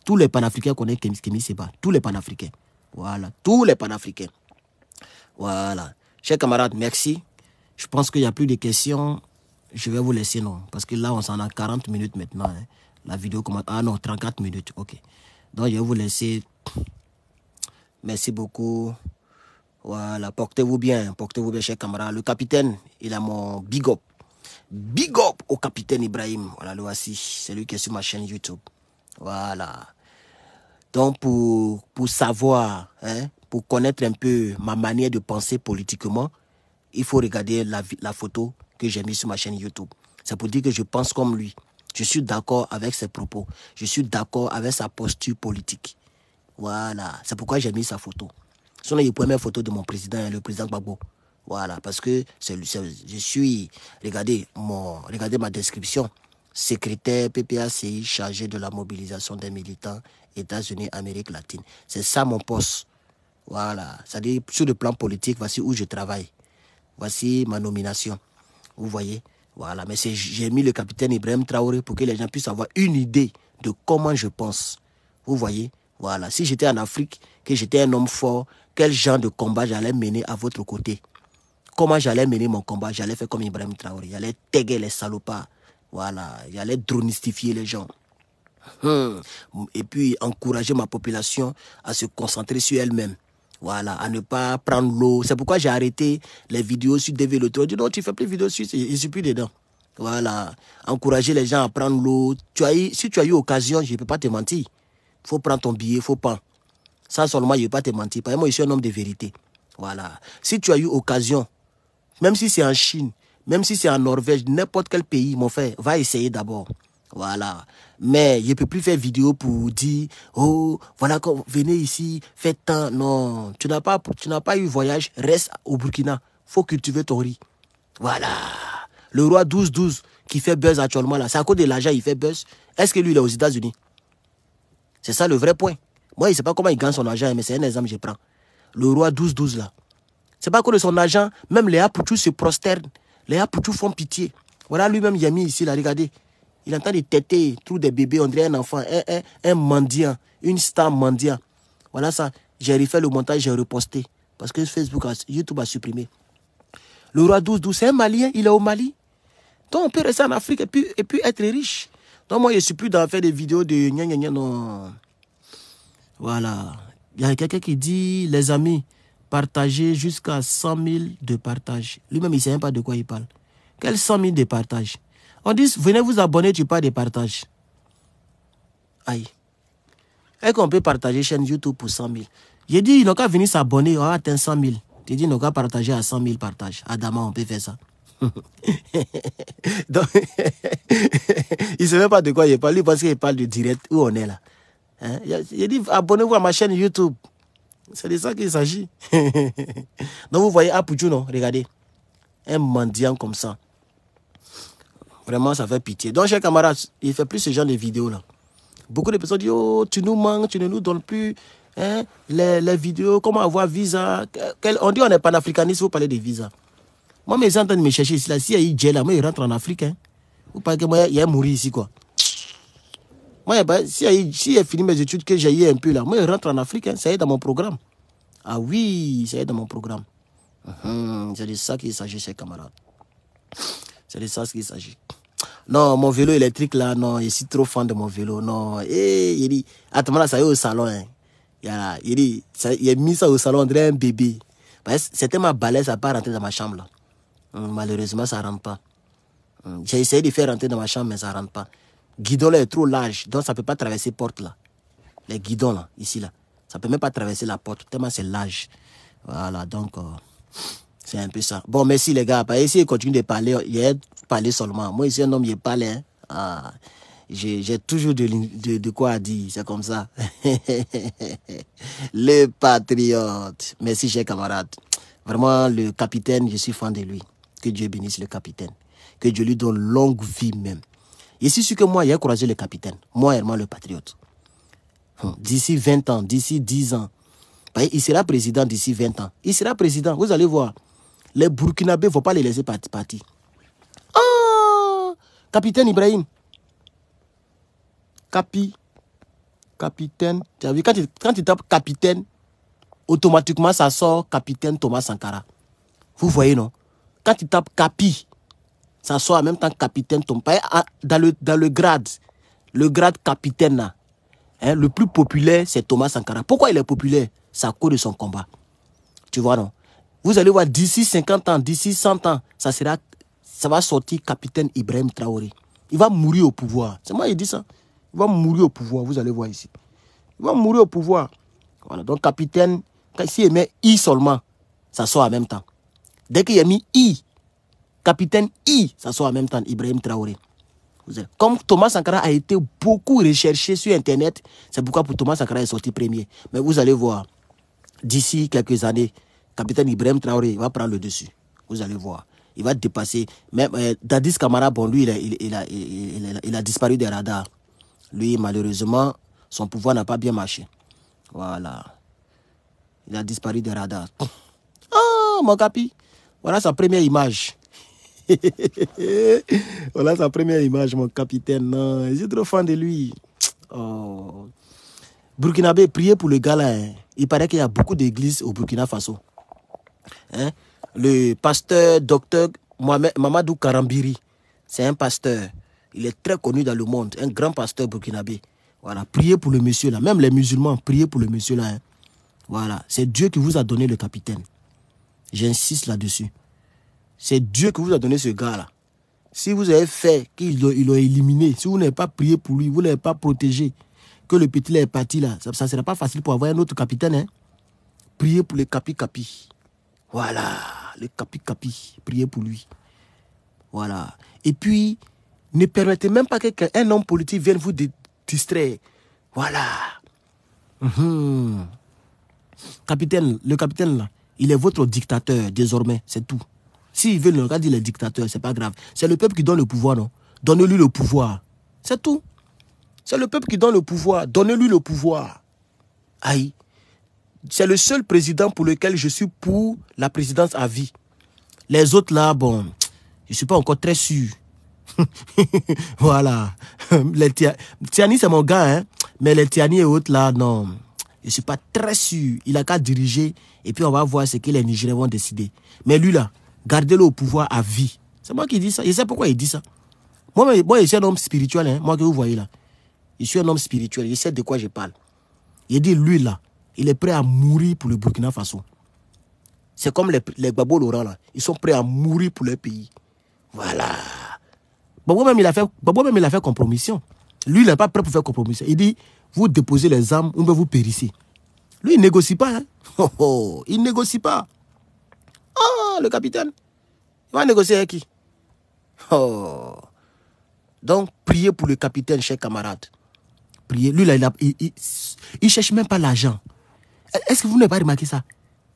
Tous les panafricains connaissent Kémy Seba. Tous les panafricains. Voilà, tous les panafricains. Voilà. Chers camarades, merci. Je pense qu'il n'y a plus de questions. Je vais vous laisser, non. Parce que là, on s'en a 40 minutes maintenant. hein. La vidéo commence. Ah non, 34 minutes. OK. Donc, je vais vous laisser. Merci beaucoup. Voilà, portez-vous bien, portez-vous bien, chers camarades. Le capitaine, il a mon big up. Big up au capitaine Ibrahim. Voilà, le voici. C'est lui qui est sur ma chaîne YouTube. Voilà. Donc, pour, pour savoir, hein, pour connaître un peu ma manière de penser politiquement, il faut regarder la photo que j'ai mise sur ma chaîne YouTube. C'est pour dire que je pense comme lui. Je suis d'accord avec ses propos. Je suis d'accord avec sa posture politique. Voilà. C'est pourquoi j'ai mis sa photo. Ce sont les premières photos de mon président, hein, le président Gbagbo. Voilà, parce que c'est- je suis, regardez, mon, regardez ma description, secrétaire PPACI chargé de la mobilisation des militants États-Unis, Amérique latine. C'est ça mon poste. Voilà, c'est-à-dire sur le plan politique, voici où je travaille. Voici ma nomination. Vous voyez Voilà, mais j'ai mis le capitaine Ibrahim Traoré pour que les gens puissent avoir une idée de comment je pense. Vous voyez Voilà, si j'étais en Afrique, que j'étais un homme fort, quel genre de combat j'allais mener à votre côté? Comment j'allais mener mon combat? J'allais faire comme Ibrahim Traoré. J'allais taguer les salopards. Voilà, j'allais dronistifier les gens. Hum. Et puis encourager ma population à se concentrer sur elle-même. Voilà, à ne pas prendre l'eau. C'est pourquoi j'ai arrêté les vidéos sur DV le Je dis non, tu fais plus de vidéos sur, je suis plus dedans. Voilà, encourager les gens à prendre l'eau. Tu as eu, si tu as eu occasion, je ne peux pas te mentir. faut prendre ton billet, faut pas. Ça seulement, je ne vais pas te mentir. Parce que moi, je suis un homme de vérité. Voilà. Si tu as eu occasion, même si c'est en Chine, même si c'est en Norvège, n'importe quel pays, mon frère, va essayer d'abord. Voilà. Mais je ne peux plus faire vidéo pour dire, oh, voilà, venez ici, faites tant. Non, tu n'as pas, pas eu voyage, reste au Burkina. faut cultiver ton riz. Voilà. Le roi 12-12 qui fait buzz actuellement là, c'est à cause de l'argent, il fait buzz. Est-ce que lui, il est aux États-Unis? C'est ça le vrai point. Moi, je ne sais pas comment il gagne son argent, mais c'est un exemple que je prends. Le roi 12-12 là. C'est pas à cause de son argent, même les Apouchou se prosternent. Les Apouchou font pitié. Voilà lui-même, il a mis ici, là, regardez. Il entend des tétés, trouve des bébés, on dirait un enfant, un, un, un mendiant, une star mendiant. Voilà ça. J'ai refait le montage, j'ai reposté. Parce que Facebook, a- YouTube a supprimé. Le roi 12-12, c'est un Malien, il est au Mali. Donc on peut rester en Afrique et puis, et puis être riche. Donc moi, je suis plus dans faire des vidéos de gna gna gna, non. Voilà. Il y a quelqu'un qui dit, les amis, partagez jusqu'à 100 000 de partage. Lui-même, il ne sait même pas de quoi il parle. Quel 100 000 de partage? On dit, venez vous abonner, tu parles de partage. Aïe. Est-ce qu'on peut partager chaîne YouTube pour 100 000 J'ai dit, ils n'ont qu'à venir s'abonner, on a atteint 100 000. J'ai dit, ils n'ont qu'à partager à 100 000 partages. Adama, on peut faire ça. *laughs* Donc, *laughs* il ne sait même pas de quoi il parle. Lui, parce qu'il parle de direct où on est là. Hein? Il Il a dit, abonnez-vous à ma chaîne YouTube. C'est de ça qu'il s'agit. *laughs* Donc, vous voyez, Apouchou, non? Regardez. Un mendiant comme ça. Vraiment, ça fait pitié. Donc, chers camarades, il ne fait plus ce genre de vidéos là. Beaucoup de personnes disent, oh, tu nous manques, tu ne nous donnes plus hein, les, les vidéos, comment avoir visa. On dit on est panafricaniste, vous parlez de visa. Moi, mes gens de me chercher ici. Là. S'il y a Djel, là, moi, il rentre en Afrique. Hein. Vous parlez que moi, il y a mourir ici, quoi. Moi, il a eu- s'il a fini mes études, que j'ai eu un peu là, moi, il rentre en Afrique. Hein. Ça y est dans mon programme. Ah oui, ça y est dans mon programme. Mhm, C'est de ça qu'il s'agit, chers camarades. C'est de ça qu'il s'agit. Non, mon vélo électrique là, non, je suis trop fan de mon vélo. Non, eh, il dit, attends, là, ça y est au salon. Hein. Il, dit, il a mis ça au salon, on dirait un bébé. C'était ma balai, ça n'a pas rentré dans ma chambre là. Hum, Malheureusement, ça ne rentre pas. Hum, J'ai essayé de faire rentrer dans ma chambre, mais ça ne rentre pas. Guidon là est trop large, donc ça ne peut pas traverser porte là. Les guidons là, ici là. Ça ne peut même pas traverser la porte, tellement c'est large. Voilà, donc euh, c'est un peu ça. Bon, merci les gars. Bah, Essayez de de parler. A parler seulement. Moi, ici, un homme, il parle. Hein. Ah, j'ai toujours de, de, de quoi dire. C'est comme ça. *laughs* le patriote. Merci, chers camarades. Vraiment, le capitaine, je suis fan de lui. Que Dieu bénisse le capitaine. Que Dieu lui donne longue vie même. Et c'est sûr que moi, j'ai encouragé le capitaine. Moi, Herman, le patriote. Hum, D'ici 20 ans, d'ici 10 ans, bah, il sera président d'ici 20 ans. Il sera président, vous allez voir. Les Burkinabés ne vont pas les laisser parti- partir. Ah Capitaine Ibrahim. Capi. Capitaine. Tu as vu, quand tu, quand tapes capitaine, automatiquement, ça sort capitaine Thomas Sankara. Vous voyez, non? Quand tu tapes Capi, ça sort en même temps capitaine Thomas. Ah, dans le, dans le grade, le grade capitaine, là, hein, le plus populaire, c'est Thomas Sankara. Pourquoi il est populaire? C'est à cause de son combat. Tu vois, non? Vous allez voir, d'ici 50 ans, d'ici 100 ans, ça, sera, ça va sortir capitaine Ibrahim Traoré. Il va mourir au pouvoir. C'est moi qui dis ça. Il va mourir au pouvoir, vous allez voir ici. Il va mourir au pouvoir. Voilà, donc capitaine, s'il met I seulement, ça sort en même temps. Dès qu'il a mis I, capitaine I, ça sort en même temps, Ibrahim Traoré. Comme Thomas Sankara a été beaucoup recherché sur Internet, c'est pourquoi pour Thomas Sankara est sorti premier. Mais vous allez voir, d'ici quelques années, capitaine Ibrahim Traoré va prendre le dessus. Vous allez voir. Il va dépasser. Même euh, Dadis Kamara, bon, lui, il a, il disparu des radars. Lui, malheureusement, son pouvoir n'a pas bien marché. Voilà. Il a disparu des radars. Oh, mon capi. Voilà sa première image. *laughs* voilà sa première image, mon capitaine. Non, je trop fan de lui. Oh. Burkinabé, priez pour le gars là. Hein. Il paraît qu'il y a beaucoup d'églises au Burkina Faso. Hein? Le pasteur, docteur Mamadou Karambiri, c'est un pasteur. Il est très connu dans le monde, un grand pasteur burkinabé. Voilà, priez pour le monsieur là. Même les musulmans, priez pour le monsieur là. Hein. Voilà, c'est Dieu qui vous a donné le capitaine. J'insiste là-dessus. C'est Dieu qui vous a donné ce gars-là. Si vous avez fait qu'il l'a éliminé, si vous n'avez pas prié pour lui, vous n'avez pas protégé, que le petit là est parti là, ça ne sera pas facile pour avoir un autre capitaine. Hein? Priez pour le capi-capi. Voilà, le capi-capi. Priez pour lui. Voilà. Et puis, ne permettez même pas qu'un homme politique vienne vous distraire. Voilà. Mhm. Capitaine, le capitaine là, il est votre dictateur désormais, c'est tout. S'il veut le regarder, il est dictateur, c'est pas grave. C'est le peuple qui donne le pouvoir, non? Donnez-lui le pouvoir. C'est tout. C'est le peuple qui donne le pouvoir. Donnez-lui le pouvoir. Aïe. C'est le seul président pour lequel je suis pour la présidence à vie. Les autres là, bon, je ne suis pas encore très sûr. *laughs* voilà. *laughs* Les Tiani, c'est mon gars, hein. Mais les Tiani et autres là, non. Je ne suis pas très sûr. Il a qu'à diriger et puis on va voir ce que les Nigériens vont décider. Mais lui là, gardez-le au pouvoir à vie. C'est moi qui dis ça. Je sais pourquoi il dit ça. Moi, moi je suis un homme spirituel, hein, moi que vous voyez là. Je suis un homme spirituel. Je sais de quoi je parle. Il dit, lui là, il est prêt à mourir pour le Burkina Faso. C'est comme les, les Babo Laurent là. Ils sont prêts à mourir pour leur pays. Voilà. Babo même, il a fait, Babo même, il a fait compromission. Lui, il n'est pas prêt pour faire compromission. Il dit, vous déposez les armes ou vous périssez. Lui, il négocie pas. Hein? *laughs* Oh, oh, il négocie pas. Ah, le capitaine. Il va négocier avec qui? Oh. Donc, priez pour le capitaine, chers camarades. Priez. Lui, là, il ne cherche même pas l'argent. Est-ce que vous n'avez pas remarqué ça?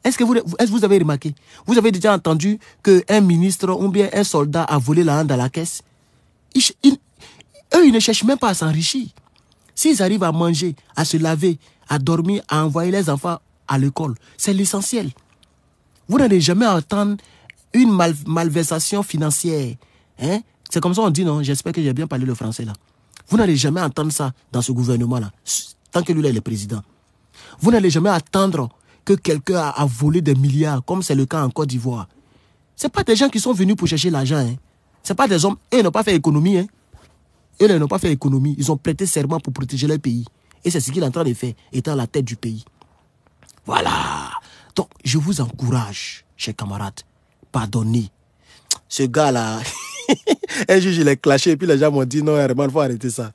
Est-ce que vous, est vous avez remarqué? Vous avez déjà entendu qu'un ministre ou bien un soldat a volé la dans la caisse? Eux, ils ne cherchent même pas à s'enrichir. S'ils arrivent à manger, à se laver, à dormir, à envoyer les enfants à l'école, c'est l'essentiel. Vous n'allez jamais entendre une malversation financière. Hein? C'est comme ça qu'on dit, non? J'espère que j'ai bien parlé le français là. Vous n'allez jamais entendre ça dans ce gouvernement-là, tant que lui là est le président. Vous n'allez jamais attendre que quelqu'un a, volé des milliards, comme c'est le cas en Côte d'Ivoire. Ce pas des gens qui sont venus pour chercher l'argent. Hein. Ce pas des hommes. Eux n'ont pas fait économie. Hein. Eux n'ont pas fait économie. Ils ont prêté serment pour protéger leur pays. Et c'est ce qu'il est en train de faire, étant la tête du pays. Voilà. Donc, je vous encourage, chers camarades, pardonnez. Ce gars-là, *laughs* un jour, je l'ai clashé et puis les gens m'ont dit non, Herman, il faut arrêter ça.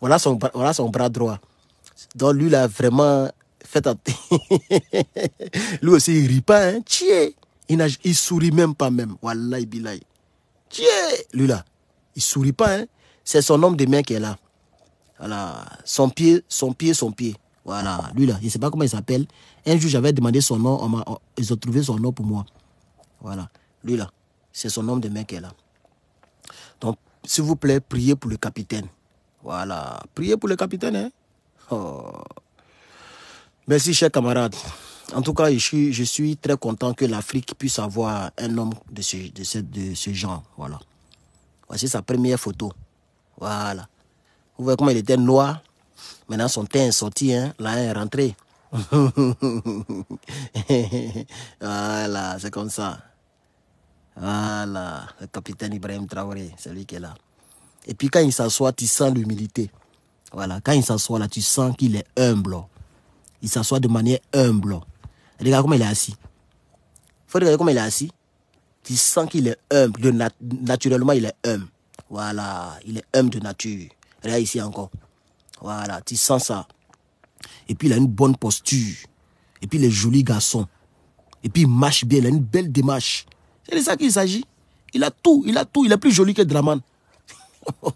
Voilà son, son bras droit. Donc, lui, là, vraiment, fait *laughs* Lui aussi, il rit pas, hein. Tiens. Il, il sourit même pas, même. Wallahi, billahi. Tiens. Lui, là, il sourit pas, hein. C'est son homme de main qui est là. Voilà. Son pied, son pied, son pied. Voilà. Lui, là, je ne sais pas comment il s'appelle. Un jour, j'avais demandé son nom. ils ont trouvé son nom pour moi. Voilà. Lui, là, c'est son nom de main qui est là. Donc, s'il vous plaît, priez pour le capitaine. Voilà. Priez pour le capitaine, hein. Oh. Merci, chers camarades. En tout cas, je suis, très content que l'Afrique puisse avoir un homme de ce, de, de ce genre. Voilà. Voici sa première photo. Voilà. Vous voyez comment il était noir. Maintenant, son teint est sorti. Hein. Là, il est rentré. *laughs* voilà, c'est comme ça. Voilà, le capitaine Ibrahim Traoré, c'est lui qui est là. Et puis quand il s'assoit, tu sens l'humilité. Voilà, quand il s'assoit là, tu sens qu'il est humble. Il s'assoit de manière humble. Regarde comment il est assis. faut regarder comment il est assis. Tu sens qu'il est humble. De naturellement, il est humble. Voilà, il est humble de nature. Regarde ici encore. Voilà, tu sens ça. Et puis il a une bonne posture. Et puis il est joli garçon. Et puis il marche bien, il a une belle démarche. C'est de ça qu'il s'agit. Il a tout, il a tout. Il est plus joli que Draman. *laughs*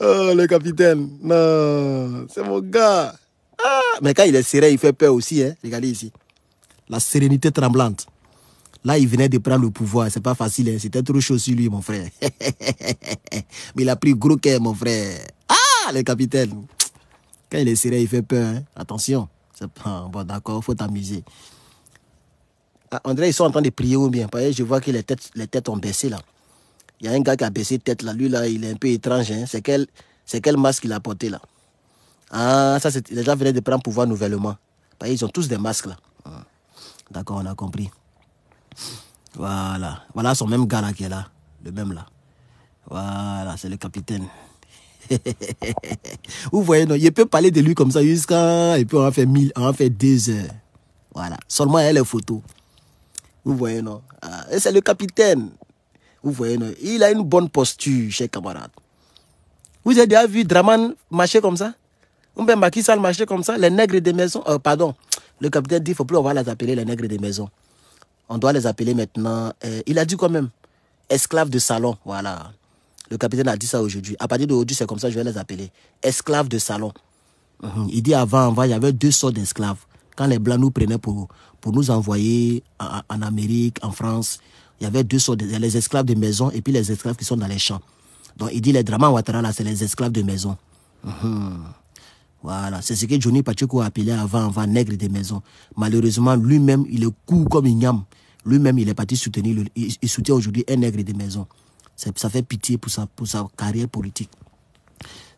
oh, le capitaine. Non, c'est mon gars. Ah, mais quand il est serein, il fait peur aussi. Hein. Regardez ici. La sérénité tremblante. Là, il venait de prendre le pouvoir. C'est pas facile. Hein. C'était trop chaud sur lui, mon frère. *laughs* mais il a pris gros cœur, mon frère. Ah, le capitaine. Quand il est serein, il fait peur. Hein. Attention. Bon, d'accord, faut t'amuser. Ah, André, ils sont en train de prier ou bien Je vois que les têtes, les têtes ont baissé là. Il y a un gars qui a baissé tête là. Lui là, il est un peu étrange. Hein. C'est quel, quel masque qu'il a porté là Ah, ça, c'est, les gens venaient de prendre pouvoir nouvellement. Ils ont tous des masques là. Ah. D'accord, on a compris. Voilà. Voilà son même gars là qui est là. Le même là. Voilà, c'est le capitaine. *laughs* Vous voyez, non, il peut parler de lui comme ça jusqu'à. Et puis on a fait mille, a fait deux heures. Voilà. Seulement elle les photos. Vous voyez, non ah, c'est le capitaine. Vous voyez, Il a une bonne posture, cher camarade. Vous avez déjà vu Draman marcher comme ça? Ou bien Macky Sall marcher comme ça? Les nègres des maisons. Euh, pardon. Le capitaine dit il ne faut plus on va les appeler les nègres des maisons. On doit les appeler maintenant. Euh, il a dit quand même? Esclaves de salon. Voilà. Le capitaine a dit ça aujourd'hui. À partir d'aujourd'hui, c'est comme ça je vais les appeler. Esclaves de salon. Mhm. Il dit avant, avant, il y avait deux sortes d'esclaves. Quand les Blancs nous prenaient pour, pour nous envoyer en, Amérique, en France, il y avait deux sortes. Il les esclaves de maison et puis les esclaves qui sont dans les champs. Donc il dit les Draman Ouattara, là, c'est les esclaves de maison. Mhm. Voilà, c'est ce que Johnny Pacheco a appelé avant, avant nègre de maison. Malheureusement, lui-même, il est court comme une yam. Lui-même, il est parti soutenir, il soutient aujourd'hui un nègre de maison. Ça fait pitié pour sa, pour sa carrière politique.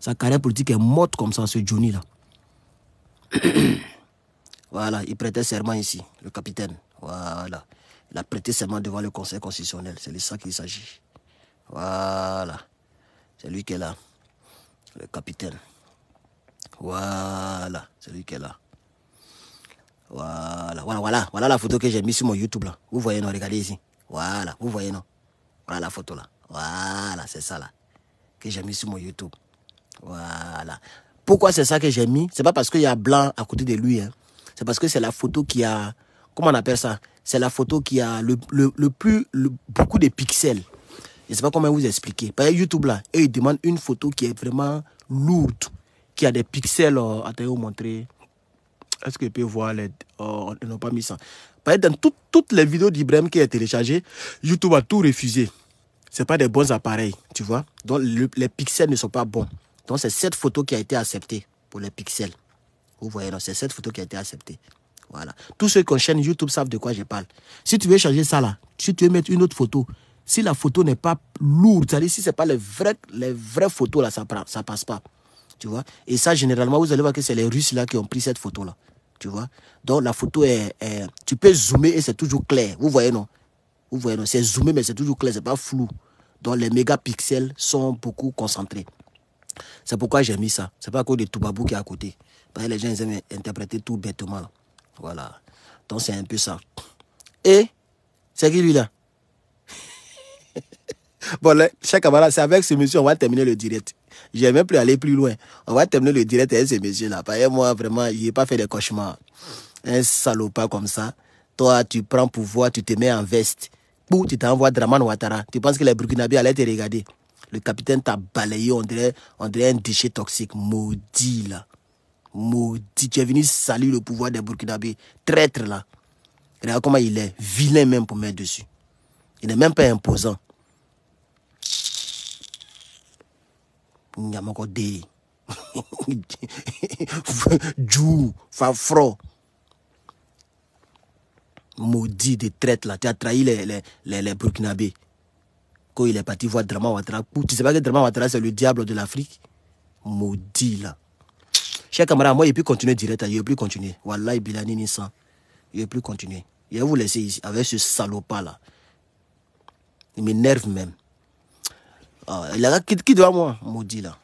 Sa carrière politique est morte comme ça, ce Johnny-là. *coughs* voilà, il prêtait serment ici, le capitaine. Voilà. Il a prêté serment devant le Conseil constitutionnel. C'est de ça qu'il s'agit. Voilà. C'est lui qui est là. Le capitaine. Voilà. C'est lui qui est là. Voilà, voilà, voilà. Voilà la photo que j'ai mise sur mon YouTube. Vous voyez, non, regardez ici. Voilà, vous voyez, non. Voilà la photo là. Voilà, c'est ça là. Que j'ai mis sur mon YouTube. Voilà. Pourquoi c'est ça que j'ai mis? C'est pas parce qu'il y a blanc à côté de lui. Hein. C'est parce que c'est la photo qui a. Comment on appelle ça? C'est la photo qui a le, plus. beaucoup de pixels. Je ne sais pas comment vous expliquer. Par YouTube là, eux, ils demandent une photo qui est vraiment lourde, qui a des pixels. Euh, attendez, vous montrer. Est-ce que vous pouvez voir les. Oh, ils n'ont pas mis ça. Par exemple, dans toutes les vidéos d'Ibrahim qui est téléchargées, YouTube a tout refusé c'est pas des bons appareils, tu vois. Donc les pixels ne sont pas bons. Donc c'est cette photo qui a été acceptée pour les pixels. Vous voyez, c'est cette photo qui a été acceptée. Voilà. Tous ceux qui ont chaîne YouTube savent de quoi je parle. Si tu veux changer ça là, si tu veux mettre une autre photo, si la photo n'est pas lourde, c'est-à-dire si ce n'est pas les vraies, les vraies photos là, ça ne passe pas. Tu vois? Et ça, généralement, vous allez voir que c'est les Russes là qui ont pris cette photo là. Tu vois? Donc la photo est, tu peux zoomer et c'est toujours clair. Vous voyez, non? Vous voyez, non? C'est zoomé, mais c'est toujours clair, c'est pas flou dont les mégapixels sont beaucoup concentrés. C'est pourquoi j'ai mis ça. C'est pas à cause de Toubabou qui est à côté. Parce que les gens aiment interpréter tout bêtement. Voilà. Donc c'est un peu ça. Et c'est qui lui là? *laughs* Bon, là, chaque camarade, c'est avec ce monsieur, on va terminer le direct. Je même plus aller plus loin. On va terminer le direct avec ce monsieur-là. Moi, vraiment, il n'a pas fait des cauchemars. Un salopard comme ça. Toi, tu prends pouvoir, tu te mets en veste tu t'envoies Draman Ouattara. Tu penses que les Burkinabés allaient te regarder? Le capitaine t'a balayé, on dirait, on dirait un déchet toxique. Maudit, là. Maudit. Tu es venu saluer le pouvoir des Burkinabés. Traître, là. Regarde comment il est. Vilain même pour mettre dessus. Il n'est même pas imposant. Nyamoko de. *laughs* Jou. Fafro maudit de traite là. Tu as trahi les, les, les, les Burkinabés. Quand il est parti voir Drama Ouattara. Tu sais pas que Drama Ouattara c'est le diable de l'Afrique? Maudit là. Chers camarades, moi, il peut continuer direct, il ne peut plus continuer. Wallah, Bilani Nissan. Il ne plus continuer. Je vais vous laisser ici, avec ce salopard-là. Il m'énerve même. Ah, il a qui, qui doit moi? Maudit là.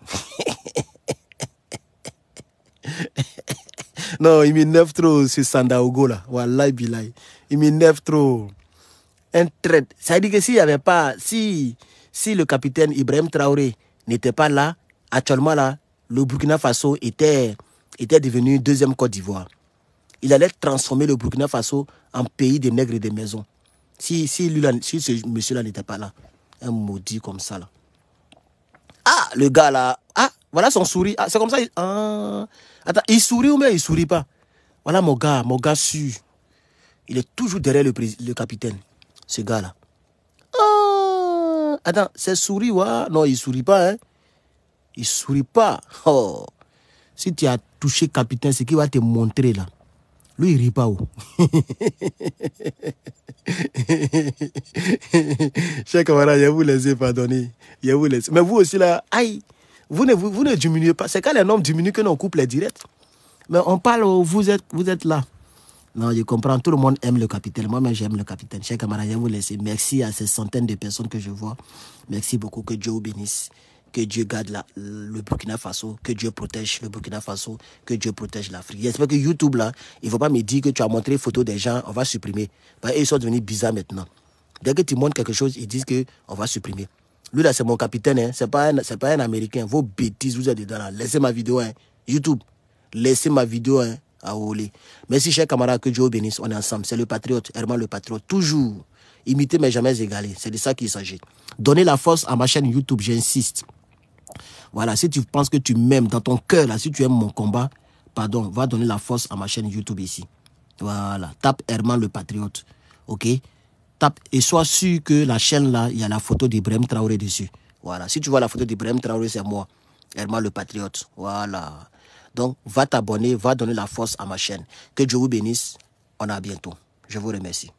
*laughs* non, il m'énerve trop ce Sandaogo là. Wallah, Bilay. Il m'énerve trop. Un trait. Ça veut dire que s'il n'y avait pas, si, si le capitaine Ibrahim Traoré n'était pas là, actuellement là, le Burkina Faso était, était devenu deuxième Côte d'Ivoire. Il allait transformer le Burkina Faso en pays des nègres et des maisons. Si, si, lui, si ce monsieur-là n'était pas là, un maudit comme ça là. Ah, le gars là, ah, voilà son sourire. Ah, c'est comme ça. Il, ah, attends, il sourit ou bien il sourit pas? Voilà mon gars, mon gars sûr. Il est toujours derrière le, capitaine, ce gars-là. Ah, attends, c'est sourire, ouais. Non, il sourit pas, hein. Il sourit pas. Oh. Si tu as touché capitaine, ce qu'il va te montrer là. Lui, il rit pas où *laughs* Chers camarades, je vous laisse pardonner. Je vous laisse. Mais vous aussi là, aïe, vous ne, vous, ne diminuez pas. C'est quand les normes diminuent que nous coupe les directs. Mais on parle, vous êtes, vous êtes là. Non, je comprends. Tout le monde aime le capitaine. Moi-même, j'aime le capitaine. Chers camarades, je vous laisse. Merci à ces centaines de personnes que je vois. Merci beaucoup. Que Dieu vous bénisse que Dieu garde le Burkina Faso, que Dieu protège le Burkina Faso, que Dieu protège l'Afrique. J'espère que YouTube, là, il ne faut pas me dire que tu as montré photo des gens, on va supprimer. Parce ils sont devenus bizarres maintenant. Dès que tu montres quelque chose, ils disent qu'on va supprimer. Lui, là, c'est mon capitaine, hein. ce n'est pas, un, pas un Américain. Vos bêtises, vous êtes dedans, là. Laissez ma vidéo, hein. YouTube, laissez ma vidéo, hein, à Oli. Merci, chers camarades, que Dieu vous bénisse. On est ensemble. C'est le patriote, Herman le patriote. Toujours. Imiter, mais jamais égaler. C'est de ça qu'il s'agit. Donnez la force à ma chaîne YouTube, j'insiste. Voilà, si tu penses que tu m'aimes dans ton cœur, là, si tu aimes mon combat, pardon, va donner la force à ma chaîne YouTube ici. Voilà, tape Herman le Patriote. OK? Tape et sois sûr que la chaîne là, il y a la photo d'Ibrahim Traoré dessus. Voilà, si tu vois la photo d'Ibrahim Traoré, c'est moi, Herman le Patriote. Voilà. Donc, va t'abonner, va donner la force à ma chaîne. Que Dieu vous bénisse. On a bientôt. Je vous remercie.